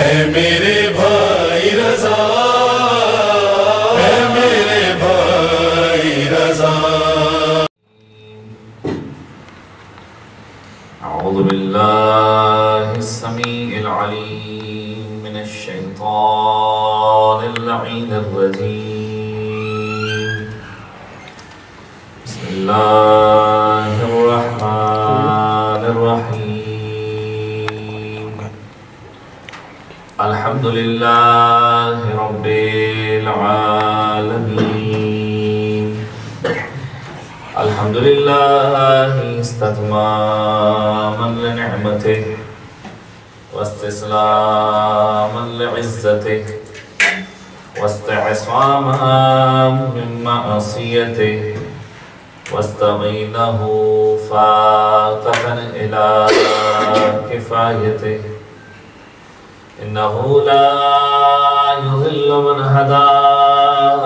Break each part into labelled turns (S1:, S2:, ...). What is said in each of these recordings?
S1: اے میرے بھائی رضا، اے میرے بھائی رضا۔
S2: اعوذ باللہ السمیع العلیم من الشیطان اللعین الرجیم۔ لله رب العالمين. الحمد لله استتماما لنعمته واستسلاما لعزته واستعصاما من معصيته واستغينه فاتحا إلى كفايته إنه لا يضل من هداه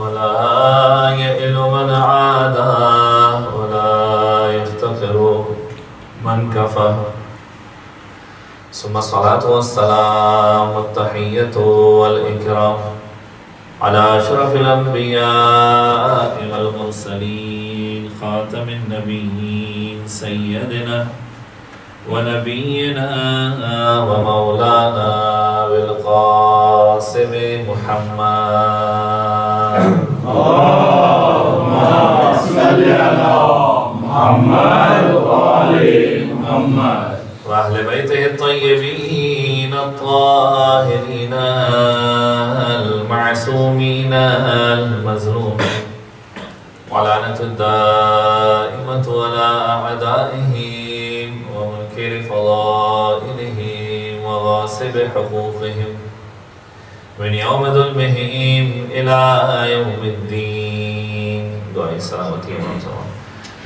S2: ولا يئل من عاداه ولا يفتقر من كفى ثم الصلاة والسلام والتحية والإكرام على أشرف الأنبياء والمرسلين خاتم النبيين سيدنا ونبينا ومولانا بالقاسم محمد.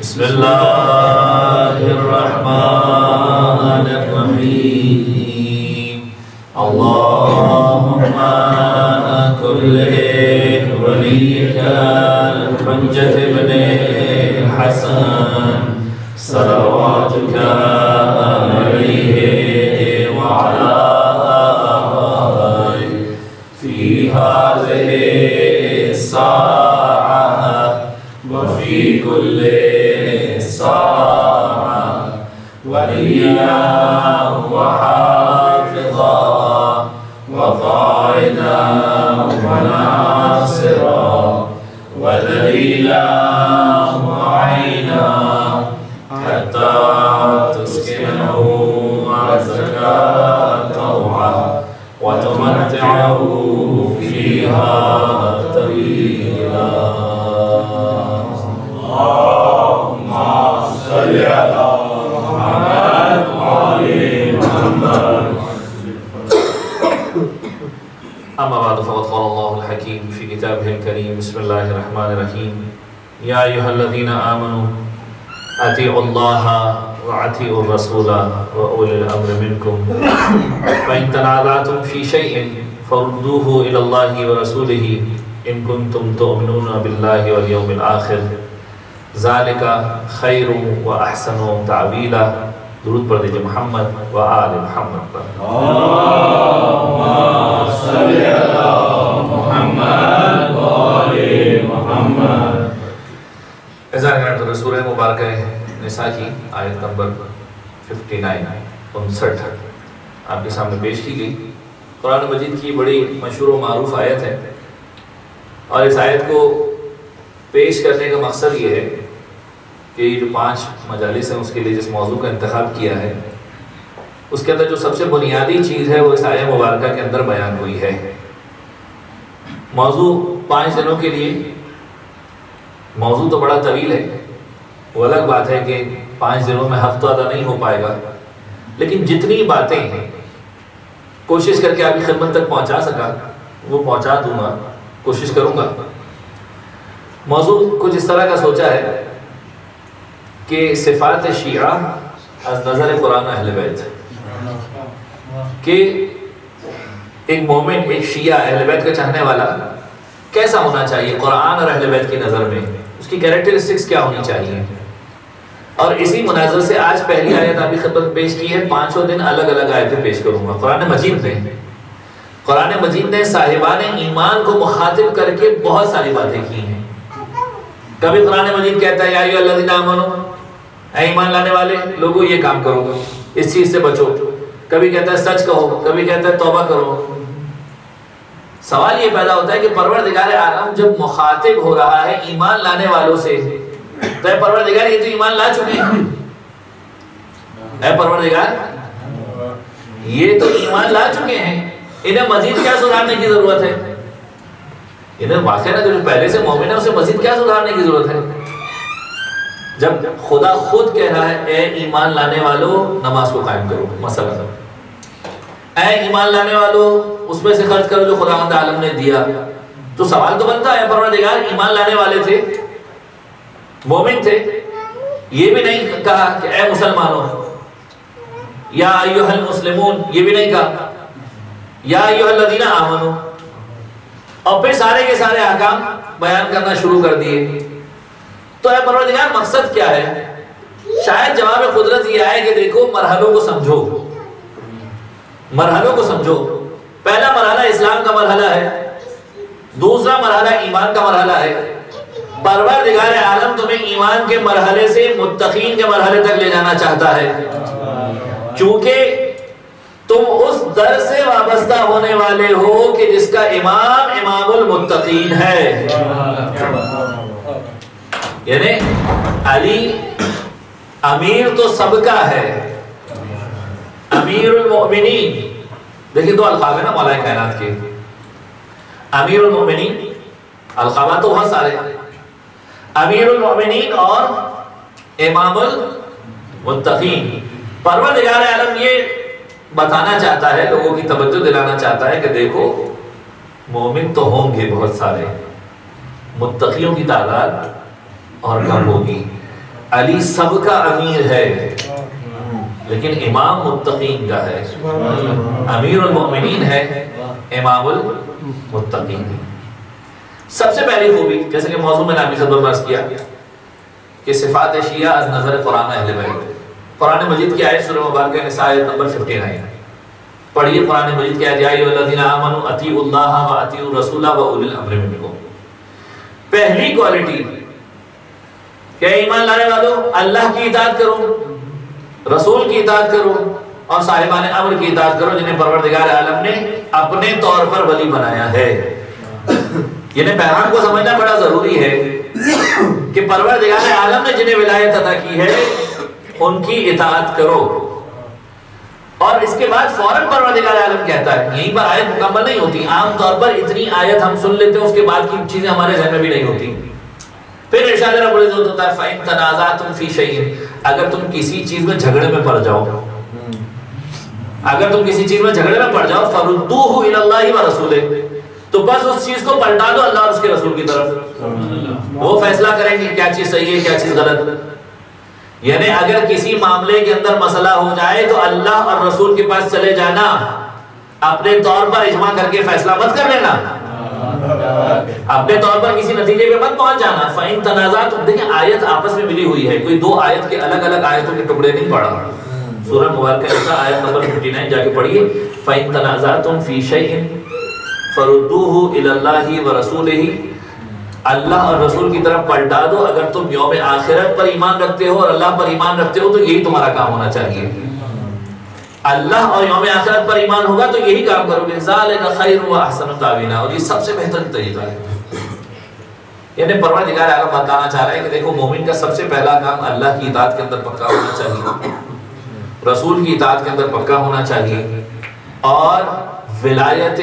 S2: بسم الله أما بعد فقد قال الله الحكيم في كتابه الكريم بسم الله الرحمن الرحيم. يا أيها الذين آمنوا أطيعوا الله وأطيعوا الرسول وأولي الأمر منكم. فإن تنازعتم في شيء فردوه إلى الله ورسوله إن كنتم تؤمنون بالله واليوم الآخر. ذلك خير وأحسن تعويلا درود پر دیجیے محمد و آل محمد پر. ازار کرنے تو سورہ مبارکہ نساء کی آیت نمبر 59 انسٹھ۔ آپ کے سامنے پیش کی گئی۔ قرآن مجید کی بڑی مشہور و معروف آیت ہے۔ اور اس آیت کو پیش کرنے کا مقصد یہ ہے کہ یہ جو پانچ مجالس ہیں اس کے لیے جس موضوع کا انتخاب کیا ہے، اس کے اندر جو سب سے بنیادی چیز ہے، وہ اس آیہ مبارکہ کے اندر بیان ہوئی ہے۔ موضوع پانچ دنوں کے لیے، موضوع تو بڑا طویل ہے۔ وہ الگ بات ہے کہ پانچ دنوں میں ہفتہ ادا نہیں ہو پائے گا۔ لیکن جتنی باتیں ہیں کوشش کر کے آپ کی خدمت تک پہنچا سکا، وہ پہنچا دوں گا، کوشش کروں گا۔ موضوع کچھ اس طرح کا سوچا ہے کہ صفات شیعہ از نظر قرآن اہل بیت کہ ایک مومن، ایک شیعہ اہل بیت کا چاہنے والا کیسا ہونا چاہیے؟ قرآن اور اہل بیت کی نظر میں اس کی کیریکٹرسٹکس کیا ہونی چاہیے؟ اور اسی مناظر سے آج پہلی آیت ابھی خدمت پیش کی ہے، پانچوں دن الگ الگ آیتیں پیش کروں گا۔ قرآن مجید میں۔ قرآن مجید نے صاحبان ایمان کو مخاطب کر کے بہت ساری باتیں کی ہیں۔ کبھی قرآن مجید کہتا ہے، یا آمنو اے ایمان لانے والے، لوگوں، یہ کام کرو۔ اس چیز سے بچو۔ کبھی کہتا ہے سچ کہو، کبھی کہتا ہے توبہ کرو۔ سوال یہ پیدا ہوتا ہے کہ پروردگار عالم جب مخاطب ہو رہا ہے ایمان لانے والوں سے، تو اے پروردگار، یہ تو ایمان لا چکے ہیں۔ اے پروردگار، یہ تو ایمان لا چکے ہیں۔ انہیں مزید کیا سدھارنے کی ضرورت ہے؟ انہیں واقعہ جو پہلے سے مومن ہے اسے مزید کیا سدھارنے کی ضرورت ہے؟ جب خدا خود کہہ رہا ہے، اے ایمان لانے والوں نماز کو قائم کرو۔ مسئلہ اے ایمان لانے والوں اس میں سے خرچ کرو جو خدا مند عالم نے دیا۔ تو سوال تو بنتا ہے، پروردگار ایمان لانے والے تھے؟ مومن تھے؟ یہ بھی نہیں کہا کہ اے مسلمانوں، یا ایوہ المسلمون، یہ بھی نہیں کہا۔ یا ایوہ الذین آمنو اور پھر سارے کے سارے احکام بیان کرنا شروع کر دیے۔ تو اے پروردگار، مقصد کیا ہے؟ شاید جواب قدرت یہ آئے کہ دیکھو، مرحلوں کو سمجھو۔ مرحلوں کو سمجھو۔ پہلا مرحلہ اسلام کا مرحلہ ہے، دوسرا مرحلہ ایمان کا مرحلہ ہے۔ پروردگار عالم تمہیں ایمان کے مرحلے سے متقین کے مرحلے تک لے جانا چاہتا ہے۔ کیونکہ تم اس در سے وابستہ ہونے والے ہو کہ جس کا امام امام المتقین ہے۔ یعنی علی امیر تو سب کا ہے۔ امیر المؤمنین۔ دیکھیں دو القاب ہے نا مولا کائنات کے۔ امیر المؤمنین القابات تو بہت سارے۔ امیر المؤمنین اور امام المتقین۔ پروردگار عالم یہ بتانا چاہتا ہے، لوگوں کی توجہ دلانا چاہتا ہے کہ دیکھو، مومن تو ہوں گے بہت سارے۔ متقیوں کی تعداد اور کم ہوگی۔ علی سب کا امیر ہے، لیکن امام متقین کا ہے۔ امیر المؤمنین ہے، امام المتقین۔ سب سے پہلی خوبی، جیسے کہ موضوع میں نامی صدر مرز کیا، کہ صفات شیعہ از نظر قرآن اہل بیت۔ قرآن مجید کی آیت سورہ مبارکہ نساء آیت نمبر 59 پڑھیے قرآن مجید کی آیت، یا ایھا الذین آمنوا اطیعوا اللہ و اطیعوا الرسول و اولی الامر منکم۔ پہلی کوالٹی کہ ایمان لانے والوں، اللہ کی اطاعت کرو، رسول کی اطاعت کرو اور صاحبان امر کی اطاعت کرو، جنہیں پروردگار عالم نے اپنے طور پر ولی بنایا ہے۔ یعنی پیغام کو سمجھنا بڑا ضروری ہے کہ پروردگار عالم نے جنہیں ولایت عطا کی ہے، ان کی اطاعت کرو۔ اور اس کے بعد فوراً پروردگار عالم کہتا ہے، یہیں پر آیت مکمل نہیں ہوتی، عام طور پر اتنی آیت ہم سن لیتے ہیں، اس کے بعد کی چیزیں ہمارے ذہن میں بھی نہیں ہوتی۔ پھر ارشاد رب العزت ہوتا ہے فَإِن تَنَازَعْتُمْ فِي شَيْءٍ اگر تم کسی چیز میں جھگڑے میں پڑ جاؤ اگر تم کسی چیز میں جھگڑے میں پڑ جاؤ فَرُدُّوهُ إِلَى اللَّهِ وَرَسُولِهِ۔ تو بس اس چیز کو پلٹا دو اللہ اور اس کے رسول کی طرف۔ وہ فیصلہ کریں گے کیا چیز صحیح ہے کیا چیز غلط۔ یعنی اگر کسی معاملے کے اندر مسئلہ ہو جائے تو اللہ اور رسول کے پاس چلے جانا اپنے طور پر اجماع کر کے فیصلہ مت کر لینا۔ اپنے طور پر کسی نتیجے پہ مت پہنچ جانا۔ فَإِن تنازعات دیکھیں آیت آپس میں ملی ہوئی ہے۔ کوئی دو آیت کے الگ الگ آیتوں کے ٹکڑے نہیں پڑا۔ سورہ مبارکہ ایسا آیت نمبر 59 جا کے پڑھیے۔ فَإِن تنازعتم فِي شَيْءٍ فَرُدُّوهُ إِلَى اللَّهِ وَرَسُولِهِ۔ اللہ اور رسول کی طرف پلٹا دو۔ اگر تم یوم آخرت پر ایمان رکھتے ہو اور اللہ پر ایمان رکھتے ہو تو یہی تمہارا کام ہونا چاہیے۔ اللہ اور یوم آخرت پر ایمان ہوگا تو یہی کام کرو گے، ذالک خیر و احسن تاوینا اور یہ سب سے بہتر طریقہ ہے۔ یعنی پروردگار عالم بتانا چاہ رہے ہیں کہ دیکھو، مومن کا سب سے پہلا کام اللہ کی اطاعت کے اندر پکا ہونا چاہیے۔ رسول کی اطاعت کے اندر پکا ہونا چاہیے۔ اور ولایت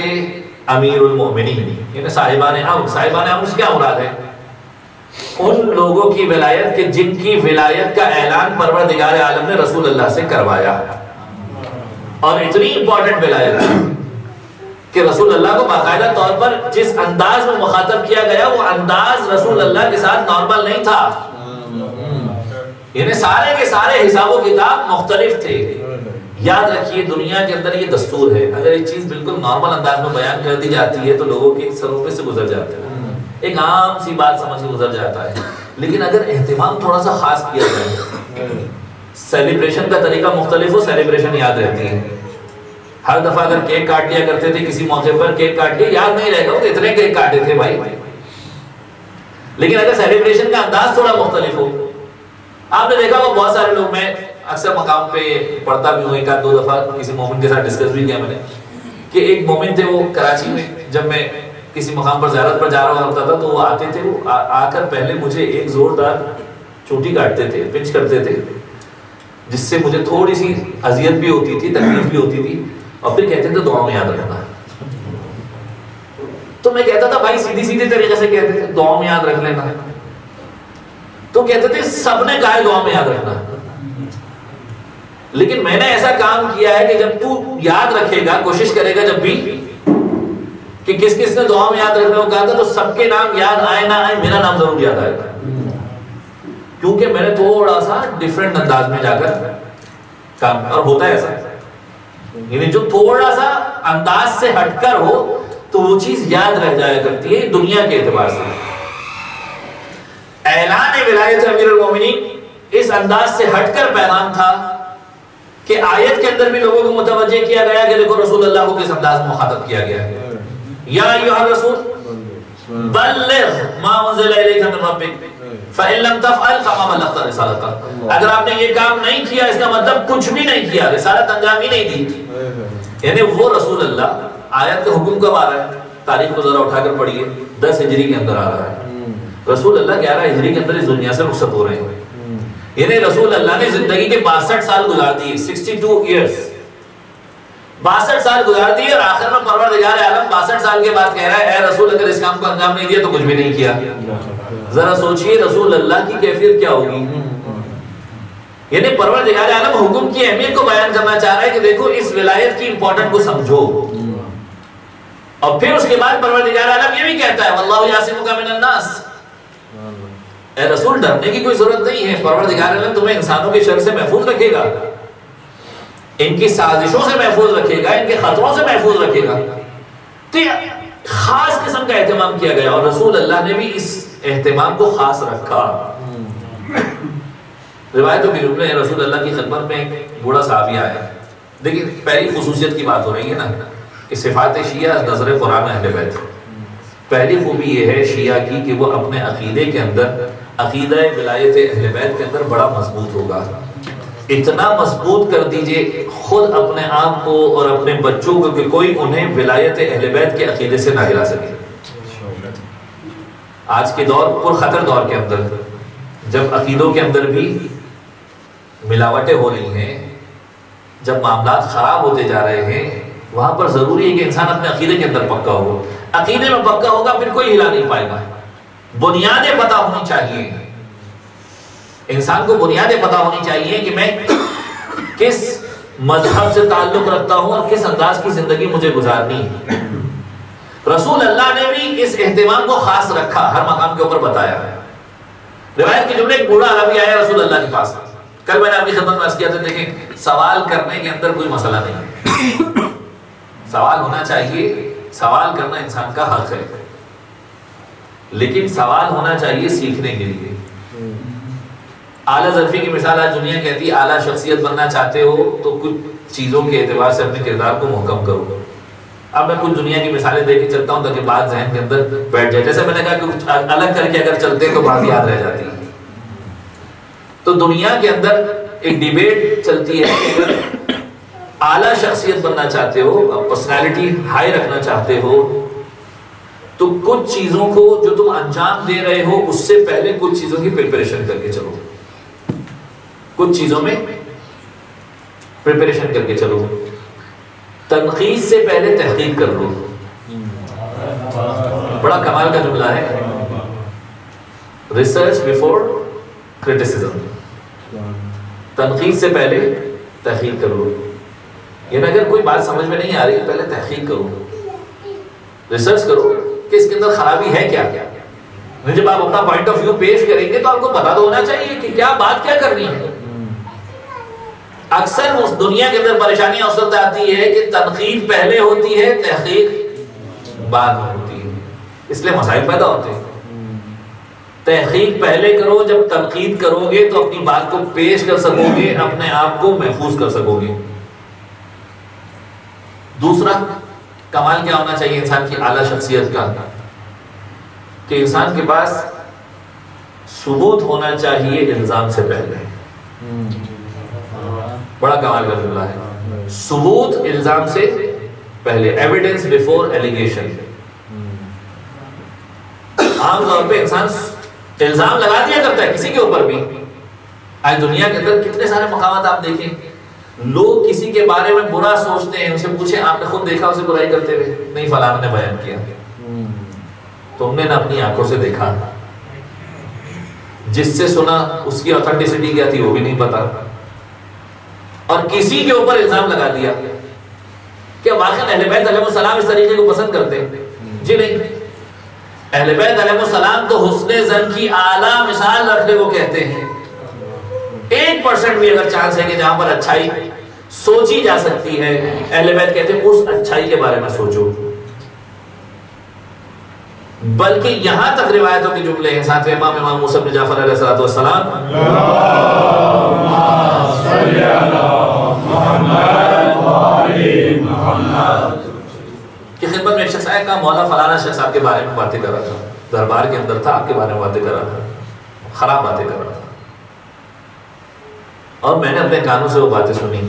S2: امیر المؤمنین۔ یعنی صاحبان امر صاحبان امر سے کیا مراد ہے؟ ان لوگوں کی ولایت کہ جن کی ولایت کا اعلان پروردگار عالم نے رسول اللہ سے کروایا۔ اور اتنی امپورٹنٹ ولایت کہ رسول اللہ کو باقاعدہ طور پر جس انداز میں مخاطب کیا گیا، وہ انداز رسول اللہ کے ساتھ نارمل نہیں تھا۔ یعنی سارے کے سارے حساب و کتاب مختلف تھے۔ یاد رکھیے، دنیا کے اندر یہ دستور ہے۔ اگر ایک چیز بالکل نارمل انداز میں بیان کر دی جاتی ہے، تو لوگوں کے سروں پہ سے گزر جاتے ہیں ایک عام سی بات سمجھ کے گزر جاتا ہے۔ لیکن اگر اہتمام تھوڑا سا خاص کیا جائے سیلیبریشن کا طریقہ مختلف ہو سیلیبریشن یاد رہتی ہے ہر دفعہ اگر کیک کاٹ لیا کرتے تھے کسی موقع پر، کیک کاٹ لیا، یاد نہیں رہے گا۔ تو اتنے کیک کاٹے تھے بھائی۔ لیکن اگر سیلیبریشن کا انداز تھوڑا مختلف ہو۔ آپ نے دیکھا وہ بہت سارے لوگ میں اکثر مقام پہ پڑھتا بھی ہوں۔ ایک آدھ دو دفعہ کسی مومن کے ساتھ ڈسکس بھی کیا میں نے، کہ ایک مومن تھے، وہ کراچی میں جب میں کسی مقام پر زیارت پر جا رہا ہوتا تھا، تو وہ آتے تھے، وہ آ کر پہلے مجھے ایک زوردار چوٹی کاٹتے تھے، پنچ کرتے تھے۔ جس سے مجھے تھوڑی سی اذیت بھی ہوتی تھی، تکلیف بھی ہوتی تھی۔ اور پھر کہتے تھے دعا میں یاد رکھنا۔ تو میں کہتا تھا، بھائی سیدھی سیدھی طریقے سے کہتے تھے دعا میں یاد رکھ لینا۔ تو کہتے تھے، سب نے کہا ہے دعا میں یاد رکھنا۔ لیکن میں نے ایسا کام کیا ہے کہ جب تو یاد رکھے گا، کوشش کرے گا جب بھی کہ کس کس نے دعا میں یاد رکھنے کو کہا تھا تو سب کے نام یاد آئے نہ آئے، میرا نام ضرور یاد آئے گا۔ کیونکہ میں نے تھوڑا سا ڈفرینٹ انداز میں جا کر کام اور ہوتا ہے ایسا۔ یعنی جو تھوڑا سا انداز سے ہٹ کر ہو، تو وہ چیز یاد رہ جایا کرتی ہے دنیا کے اعتبار سے۔ اعلان ولایت امیر المومنین اس انداز سے ہٹ کر پیغام تھا کہ آیت کے اندر بھی لوگوں کو متوجہ کیا گیا کہ دیکھو رسول اللہ کو کس انداز میں مخاطب کیا گیا۔ ہے یا ایوہ الرسول بلغ ما انزل الیک من ربک فَإِن لَمْ تَفْعَلْ فَمَا بَلَغْتَ رِسَالَتَ اگر آپ نے یہ کام نہیں کیا اس کا مطلب کچھ بھی نہیں کیا رسالت انجام ہی نہیں دی۔ یعنی وہ رسول اللہ آیت کا حکم کب آ رہا ہے؟ تاریخ کو ذرا اٹھا کر پڑھئے دس ہجری کے اندر آ رہا ہے۔ رسول اللہ گیارہ ہجری کے اندر اس دنیا سے رخصت ہو رہے ہیں۔ یعنی رسول اللہ نے زندگی کے باسٹھ سال گزار دیے سکسٹی ٹو ایئرس باسٹھ سال گزار دیے اور آخر میں پروردگار عالم باسٹھ سال کے بعد کہہ رہا ہے، اے رسول اگر اس کام کو انجام نہیں دیا تو کچھ بھی نہیں کیا۔ ذرا سوچئے رسول اللہ کی کیفیت کیا ہوگی۔ یعنی پروردگار عالم حکم کی اہمیت کو بیان کرنا چاہ رہا ہے کہ دیکھو، اس ولایت کی امپورٹنٹ کو سمجھو۔ اور پھر اس کے بعد پروردگار عالم یہ بھی کہتا ہے، واللہ یاسمک من الناس. اے رسول، ڈرنے کی کوئی ضرورت نہیں ہے۔ پروردگار عالم تمہیں انسانوں کے شر سے محفوظ رکھے گا۔ ان کی سازشوں سے محفوظ رکھے گا، ان کے خطروں سے محفوظ رکھے گا۔ تو یہ خاص قسم کا اہتمام کیا گیا اور رسول اللہ نے بھی اس اہتمام کو خاص رکھا۔ روایتوں کی جملے رسول اللہ کی خدمت میں ایک بوڑھا صحابی آیا۔ دیکھیں پہلی خصوصیت کی بات ہو رہی ہے نا کہ صفات شیعہ نظر قرآن اہل بیت۔ پہلی خوبی یہ ہے شیعہ کی کہ وہ اپنے عقیدے کے اندر، عقیدہ ولایت اہل بیت کے اندر بڑا مضبوط ہوگا۔ اتنا مضبوط کر دیجیے، خود اپنے آپ کو اور اپنے بچوں کو کہ کوئی انہیں ولایت اہل بیت کے عقیدے سے نہ ہلا سکے۔ آج کے دور پر خطر دور کے اندر، جب عقیدوں کے اندر بھی ملاوٹیں ہو رہی ہیں، جب معاملات خراب ہوتے جا رہے ہیں، وہاں پر ضروری ہے کہ انسان اپنے عقیدے کے اندر پکا ہو۔ عقیدے میں پکا ہوگا، پھر کوئی ہلا نہیں پائے گا۔ بنیادیں پتہ ہونی چاہیے۔ انسان کو بنیادیں پتہ ہونی چاہیے کہ میں کس مذہب سے تعلق رکھتا ہوں اور کس انداز کی زندگی مجھے گزارنی ہے۔ رسول اللہ نے بھی اس اہتمام کو خاص رکھا، ہر مقام کے اوپر بتایا۔ روایت کے جملے ایک بوڑھا عربی آیا رسول اللہ کے پاس۔ کل میں نے آپ کی خدمت میں کیا تھا، دیکھیں، سوال کرنے کے اندر کوئی مسئلہ نہیں۔ سوال ہونا چاہیے، سوال کرنا انسان کا حق ہے۔ لیکن سوال ہونا چاہیے سیکھنے کے لیے۔ اعلیٰ ظرفی کی مثال آج دنیا کہتی ہے، اعلیٰ شخصیت بننا چاہتے ہو تو کچھ چیزوں کے اعتبار سے اپنے کردار کو محکم کرو۔ اب میں کچھ دنیا کی مثالیں دے کے چلتا ہوں تاکہ بات ذہن کے اندر بیٹھ جائے۔ جیسے میں نے کہا کہ کچھ الگ کر کے اگر چلتے تو بات یاد رہ جاتی ہے۔ تو دنیا کے اندر ایک ڈیبیٹ چلتی ہے کہ اگر اعلیٰ شخصیت بننا چاہتے ہو پرسنالٹی ہائی رکھنا چاہتے ہو، تو کچھ چیزوں کو جو تم انجام دے رہے ہو، اس سے پہلے کچھ چیزوں کی پریپریشن کر کے چلو۔ کچھ چیزوں میں پریپریشن کر کے چلو تنقید سے پہلے تحقیق کر لو بڑا کمال کا جملہ ہے۔ ریسرچ بیفور کریٹیسزم تنقید سے پہلے تحقیق کرو یعنی اگر کوئی بات سمجھ میں نہیں آ رہی پہلے تحقیق کرو ریسرچ کرو کہ اس کے اندر خرابی ہے کیا۔ کیا جب آپ اپنا پوائنٹ آف ویو پیش کریں گے تو آپ کو پتا تو ہونا چاہیے کہ کیا بات کیا کرنی ہے۔ اکثر اس دنیا کے اندر پریشانیاں اس وقت آتی ہے کہ تنقید پہلے ہوتی ہے، تحقیق بعد میں ہوتی ہے۔ اس لیے مسائل پیدا ہوتے ہیں۔ تحقیق پہلے کرو، جب تنقید کرو گے تو اپنی بات کو پیش کر سکو گے اپنے آپ کو محفوظ کر سکو گے دوسرا، کمال کیا ہونا چاہیے انسان کی اعلیٰ شخصیت کا؟ کہ انسان کے پاس ثبوت ہونا چاہیے الزام سے پہلے۔ بڑا کمال کا جملہ ہے۔ ثبوت الزام سے پہلے ایویڈنس بیفور ایلیگیشن عام طور پہ انسان الزام لگا دیا کرتا ہے کسی کے اوپر بھی۔ آج دنیا کے اندر کتنے سارے مقامات آپ دیکھیں۔ لوگ کسی کے بارے میں برا سوچتے ہیں اسے پوچھیں، آپ نے خود دیکھا، اسے برائی کرتے ہوئے۔ نہیں، فلاں نے بیان کیا۔ تم نے نہ اپنی آنکھوں سے دیکھا۔ جس سے سنا، اس کی اتھنٹسٹی کیا تھی، وہ بھی نہیں پتا۔ اور کسی کے اوپر الزام لگا دیا کیا واقعا اہل بیت علیہ السلام اس طریقے کو پسند کرتے ہیں۔ جی نہیں۔ اہل بیت علیہ السلام تو حسن زن کی اعلیٰ مثال رکھنے کو کہتے ہیں۔ ایک پرسنٹ بھی اگر چانس ہے کہ جہاں پر اچھائی سوچی جا سکتی ہے، اہل بیت کہتے ہیں اس اچھائی کے بارے میں سوچو۔ بلکہ یہاں تک روایتوں کے جملے ہیں، ساتھ امام امام موسیٰ بن جعفر علیہ السلام کی خدمت میں ایک شخص آیا کہا مولا فلانا شخص آپ کے بارے میں باتیں کر رہا تھا۔ دربار کے اندر تھا آپ کے بارے میں باتیں کر رہا تھا۔ خراب باتیں کر رہا تھا۔ اور میں نے اپنے کانوں سے وہ باتیں سنی۔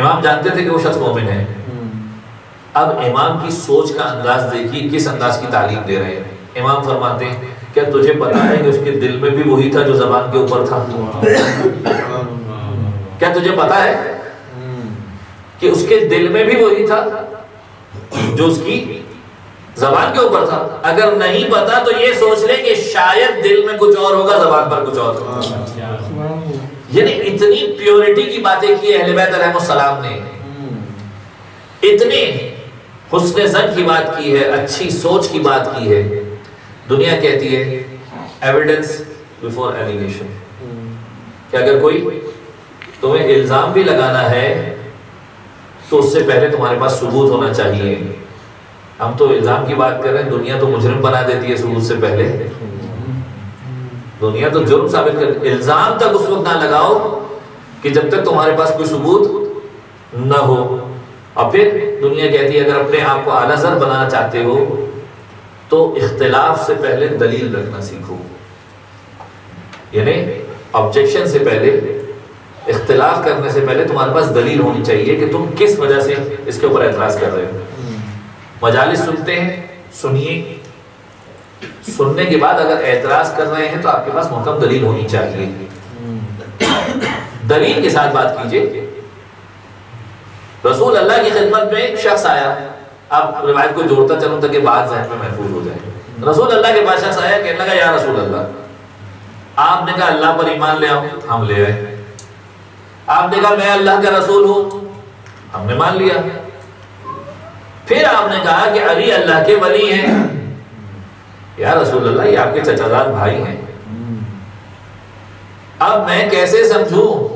S2: امام جانتے تھے کہ وہ شخص مومن ہے۔ اب امام کی سوچ کا انداز دیکھیے کس انداز کی تعلیم دے رہے ہیں۔ امام فرماتے ہیں کیا تجھے پتا ہے کہ اس کے دل میں بھی وہی تھا جو زبان کے اوپر تھا؟ کیا تجھے پتا ہے؟ کہ اس کے دل میں بھی وہی تھا جو اس کی زبان کے اوپر تھا۔ اگر نہیں پتا تو یہ سوچ لے کہ شاید دل میں کچھ اور ہوگا، زبان پر کچھ اور ہوگا۔ یعنی اتنی پیورٹی کی باتیں کی اہل بیت علیہ السلام نے۔ اتنے حسن زن کی بات کی ہے، اچھی سوچ کی بات کی ہے۔ دنیا کہتی ہے ایویڈنس بیفور ایلیگیشن کہ اگر کوئی تمہیں الزام بھی لگانا ہے تو اس سے پہلے تمہارے پاس ثبوت ہونا چاہیے۔ ہم تو الزام کی بات کر رہے ہیں، دنیا تو مجرم بنا دیتی ہے ثبوت سے پہلے۔ دنیا تو جرم ثابت کر الزام تک اس وقت نہ لگاؤ کہ جب تک تمہارے پاس کوئی ثبوت نہ ہو۔ اور پھر دنیا کہتی ہے، اگر اپنے آپ کو اعلیٰ زر بنانا چاہتے ہو، تو اختلاف سے پہلے دلیل رکھنا سیکھو۔ یعنی آبجیکشن سے پہلے اختلاف کرنے سے پہلے تمہارے پاس دلیل ہونی چاہیے کہ تم کس وجہ سے اس کے اوپر اعتراض کر رہے ہو۔ مجالس سنتے ہیں سنیے۔ سننے کے بعد اگر اعتراض کر رہے ہیں تو آپ کے پاس محکم دلیل ہونی چاہیے۔ دلیل کے ساتھ بات کیجیے۔ رسول اللہ کی خدمت میں ایک شخص آیا۔ آپ روایت کو جوڑتا چلوں تاکہ بات ذہن میں محفوظ ہو جائے۔ رسول اللہ کے پاس شخص آیا کہنے لگا یا رسول اللہ آپ نے کہا اللہ پر ایمان لے آؤ ہم لے آئے۔ آپ نے کہا، میں اللہ کا رسول ہوں۔ ہم نے مان لیا۔ پھر آپ نے کہا کہ علی اللہ کے ولی ہیں۔ یا رسول اللہ، یہ آپ کے چچا بھائی ہیں۔ اب میں کیسے سمجھوں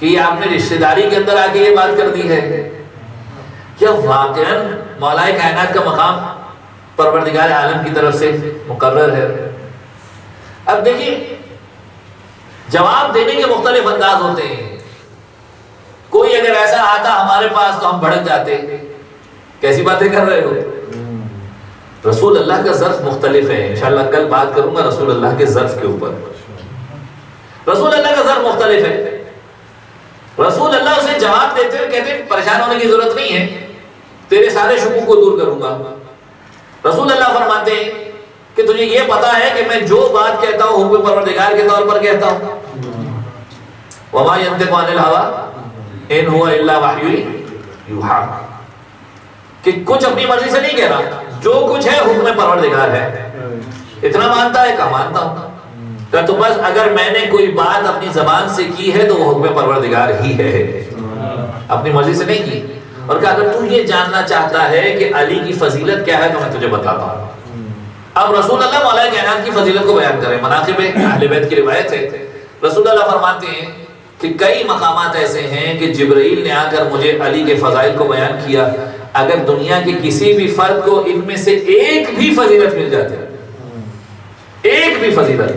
S2: کہ آپ نے رشتہ داری کے اندر آ کے یہ بات کر دی ہے؟ کیا واقعا مولا کائنات کا مقام پروردگار عالم کی طرف سے مقرر ہے؟ اب دیکھیے جواب دینے کے مختلف انداز ہوتے ہیں۔ کوئی اگر ایسا آتا ہمارے پاس تو ہم بھڑک جاتے کیسی باتیں کر رہے ہو؟ رسول اللہ کا ظرف مختلف ہے۔ انشاءاللہ کل بات کروں گا رسول اللہ کے ظرف کے اوپر۔ رسول اللہ کا ظرف مختلف ہے۔ رسول اللہ اسے جواب دیتے ہوئے کہتے ہیں، پریشان ہونے کی ضرورت نہیں ہے۔ تیرے سارے شکو کو دور کروں گا۔ رسول اللہ فرماتے ہیں کہ تجھے یہ پتا ہے کہ میں جو بات کہتا ہوں حکم پروردگار کے طور پر کہتا ہوں۔ وما ينطق عن الهوى ان هو الا وحی یوحى کہ کچھ اپنی مرضی سے نہیں کہہ رہا، جو کچھ ہے حکم پروردگار ہے۔ اتنا مانتا ہے کہ مانتا ہوں؟ کہ تو بس اگر میں نے کوئی بات اپنی زبان سے کی ہے تو وہ حکم پروردگار ہی ہے۔ اپنی مرضی سے نہیں کی۔ اور کہ اگر تو یہ جاننا چاہتا ہے کہ علی کی فضیلت کیا ہے تو میں تجھے بتاتا ہوں۔ اب رسول اللہ مولا کائنات کی فضیلت کو بیان کریں۔ مناقب اہل بیت کی روایت ہے۔ رسول اللہ فرماتے ہیں کہ کئی مقامات ایسے ہیں کہ جبرائیل نے آ کر مجھے علی کے فضائل کو بیان کیا۔ اگر دنیا کے کسی بھی فرد کو ان میں سے ایک بھی فضیلت مل جاتی۔ ہے ایک بھی فضیلت۔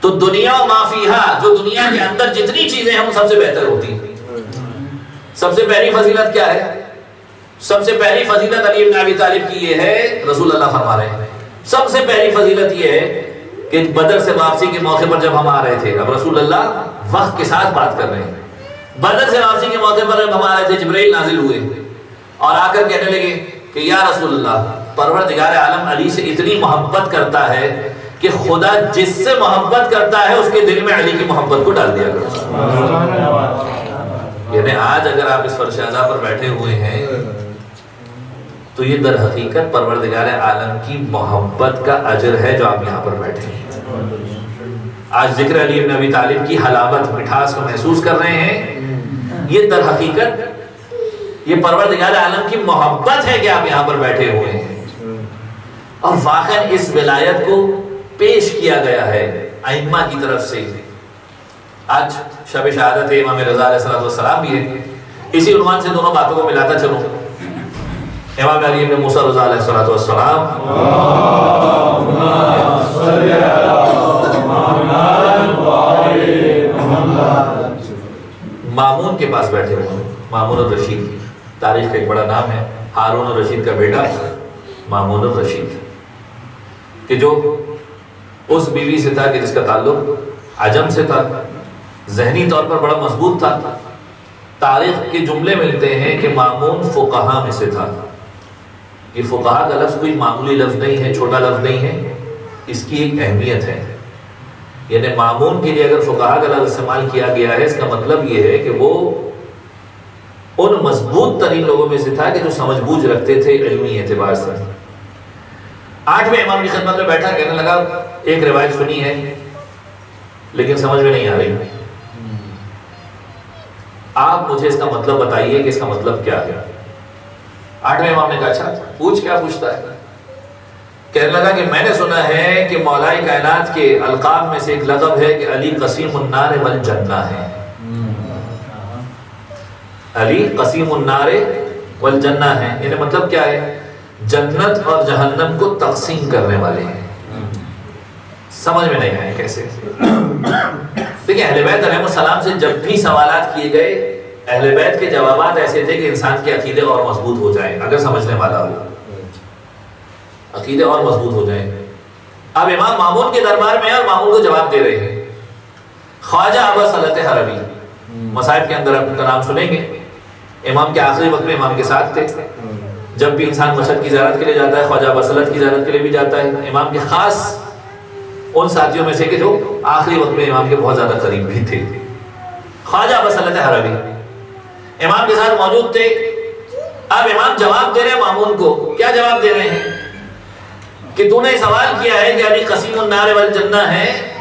S2: تو دنیا و معافیہ جو دنیا کے اندر جتنی چیزیں ہیں، وہ سب سے بہتر ہوتی ہیں۔ سب سے پہلی فضیلت کیا ہے؟ سب سے پہلی فضیلت علی ابن ابی طالب کی یہ ہے، رسول اللہ فرما رہے ہیں۔ سب سے پہلی فضیلت یہ ہے کہ بدر سے واپسی کے موقع پر جب ہم آ رہے تھے، اب رسول اللہ وقت کے ساتھ بات کر رہے ہیں۔ بدر سے واپسی کے موقع پر جب ہم آ رہے تھے، جبرائیل نازل ہوئے۔ اور آ کر کہنے لگے کہ یا رسول اللہ، پروردگار عالم علی سے اتنی محبت کرتا ہے کہ خدا جس سے محبت کرتا ہے، اس کے دل میں علی کی محبت کو ڈال دیا کرتا یعنی آج اگر آپ اس فرش پر بیٹھے ہوئے ہیں تو یہ در حقیقت پروردگار عالم کی محبت کا اجر ہے جو آپ یہاں پر بیٹھے ہیں۔ آج ذکر علی ابن ابی طالب کی حلاوت، مٹھاس کو محسوس کر رہے ہیں۔ یہ در حقیقت یہ پروردگار عالم کی محبت ہے کہ آپ یہاں پر بیٹھے ہوئے ہیں۔ اور واقعا اس ولایت کو پیش کیا گیا ہے ائمہ کی طرف سے۔ آج شب شہادت امام رضا علیہ السلام بھی ہے اسی عنوان سے دونوں باتوں کو ملاتا چلوں۔ امام علی ابن موسیٰ رضا علیہ السلام مامون کے پاس بیٹھے ہوئے مامون الرشید تاریخ کا ایک بڑا نام ہے۔ ہارون الرشید کا بیٹا۔ مامون الرشید کہ جو اس بیوی سے تھا کہ جس کا تعلق عجم سے تھا، ذہنی طور پر بڑا مضبوط تھا۔ تاریخ کے جملے ملتے ہیں کہ معمون فقہا میں سے تھا۔ یہ فقہا کا لفظ کوئی معمولی لفظ نہیں ہے چھوٹا لفظ نہیں ہے اس کی ایک اہمیت ہے۔ یعنی معمون کے لیے اگر فقہا کا لفظ استعمال کیا گیا ہے اس کا مطلب یہ ہے کہ وہ ان مضبوط ترین لوگوں میں سے تھا کہ جو سمجھ بوجھ رکھتے تھے علمی اعتبار سے۔ آٹھویں امام کی خدمت میں بیٹھا کہنے لگا ایک روایت سنی ہے لیکن سمجھ میں نہیں آ رہی۔ آپ مجھے اس کا مطلب بتائیے کہ اس کا مطلب کیا ہے۔ آٹھویں امام نے کہا اچھا پوچھ، کیا پوچھتا ہے؟ کہنے لگا کہ میں نے سنا ہے کہ مولائی کائنات کے القاب میں سے ایک لغب ہے کہ علی قسیم النار والجنہ ہے۔ علی قسیم النار والجنہ ہے۔ یعنی مطلب کیا ہے؟ جنت اور جہنم کو تقسیم کرنے والے ہیں۔ سمجھ میں نہیں آئے کیسے؟ دیکھیں، اہل بیت علیہ السلام سے جب بھی سوالات کیے گئے اہل بیت کے جوابات ایسے تھے کہ انسان کے عقیدے اور مضبوط ہو جائیں، اگر سمجھنے والا ہو۔ عقیدے اور مضبوط ہو جائیں۔ اب امام مامون کے دربار میں اور مامون کو جواب دے رہے ہیں۔ خواجہ ابا صلت حربی مصائب کے اندر ان کا نام سنیں گے۔ امام کے آخری وقت میں امام کے ساتھ تھے۔ جب بھی انسان مشہد کی زیارت کے لیے جاتا ہے، خواجہ بسلت کی زیارت کے لیے بھی جاتا ہے۔ امام کے خاص ان ساتھیوں میں سے کہ جو آخری وقت میں امام کے بہت زیادہ قریب بھی تھے۔ خواجہ بسلت حربی امام کے ساتھ موجود تھے۔ اب امام جواب دے رہے ہیں مامون کو۔ کیا جواب دے رہے ہیں؟ کہ تو نے سوال کیا ہے کہ علی قسیم النار والجنہ ہے۔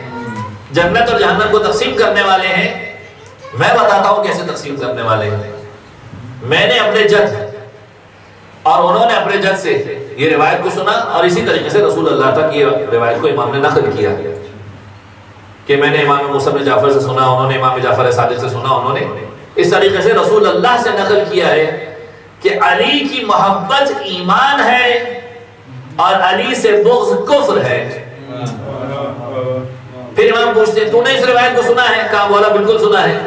S2: جنت اور جہنم کو تقسیم کرنے والے ہیں۔ میں بتاتا ہوں کیسے تقسیم کرنے والے ہیں۔ میں نے اپنے جد اور انہوں نے اپنے جد سے یہ روایت کو سنا اور اسی طریقے سے رسول اللہ تک یہ روایت کو امام نے نقل کیا۔ کہ میں نے امام موسم جعفر سے سنا، انہوں نے امام جعفر صادق سے سنا، انہوں نے اس طریقے سے رسول اللہ سے نقل کیا ہے کہ علی کی محبت ایمان ہے اور علی سے بغض کفر ہے۔ پھر امام پوچھتے ہیں، تو نے اس روایت کو سنا ہے؟ کہا بولا بالکل سنا ہے۔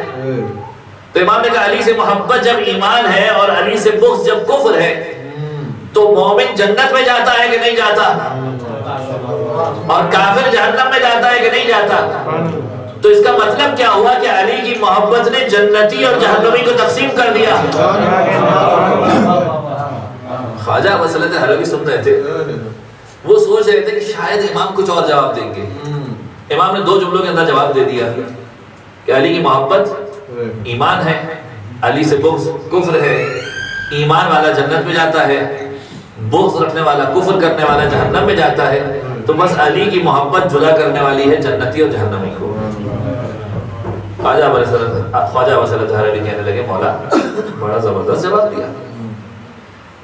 S2: تو امام نے کہا، علی سے محبت جب ایمان ہے اور علی سے بغض جب کفر ہے، تو مومن جنت میں جاتا ہے کہ نہیں جاتا؟ اور کافر جہنم میں جاتا ہے کہ نہیں جاتا؟ تو اس کا مطلب کیا ہوا کہ علی کی محبت نے جنتی اور جہنمی کو تقسیم کر دیا؟ خواجہ مسلط حلوی سن رہے تھے۔ وہ سوچ رہے تھے کہ شاید امام کچھ اور جواب دیں گے۔ امام نے دو جملوں کے اندر جواب دے دیا۔ کہ علی کی محبت ایمان ہے، علی سے بغض، کفر ہے۔ ایمان والا جنت میں جاتا ہے، بغض رکھنے والا کفر کرنے والا جہنم میں جاتا ہے۔ تو بس علی کی محبت جدا کرنے والی ہے جنتی اور جہنمی کو۔ خواجہ خواجہ وسلط حربی کہنے لگے مولا بڑا زبردست جواب دیا۔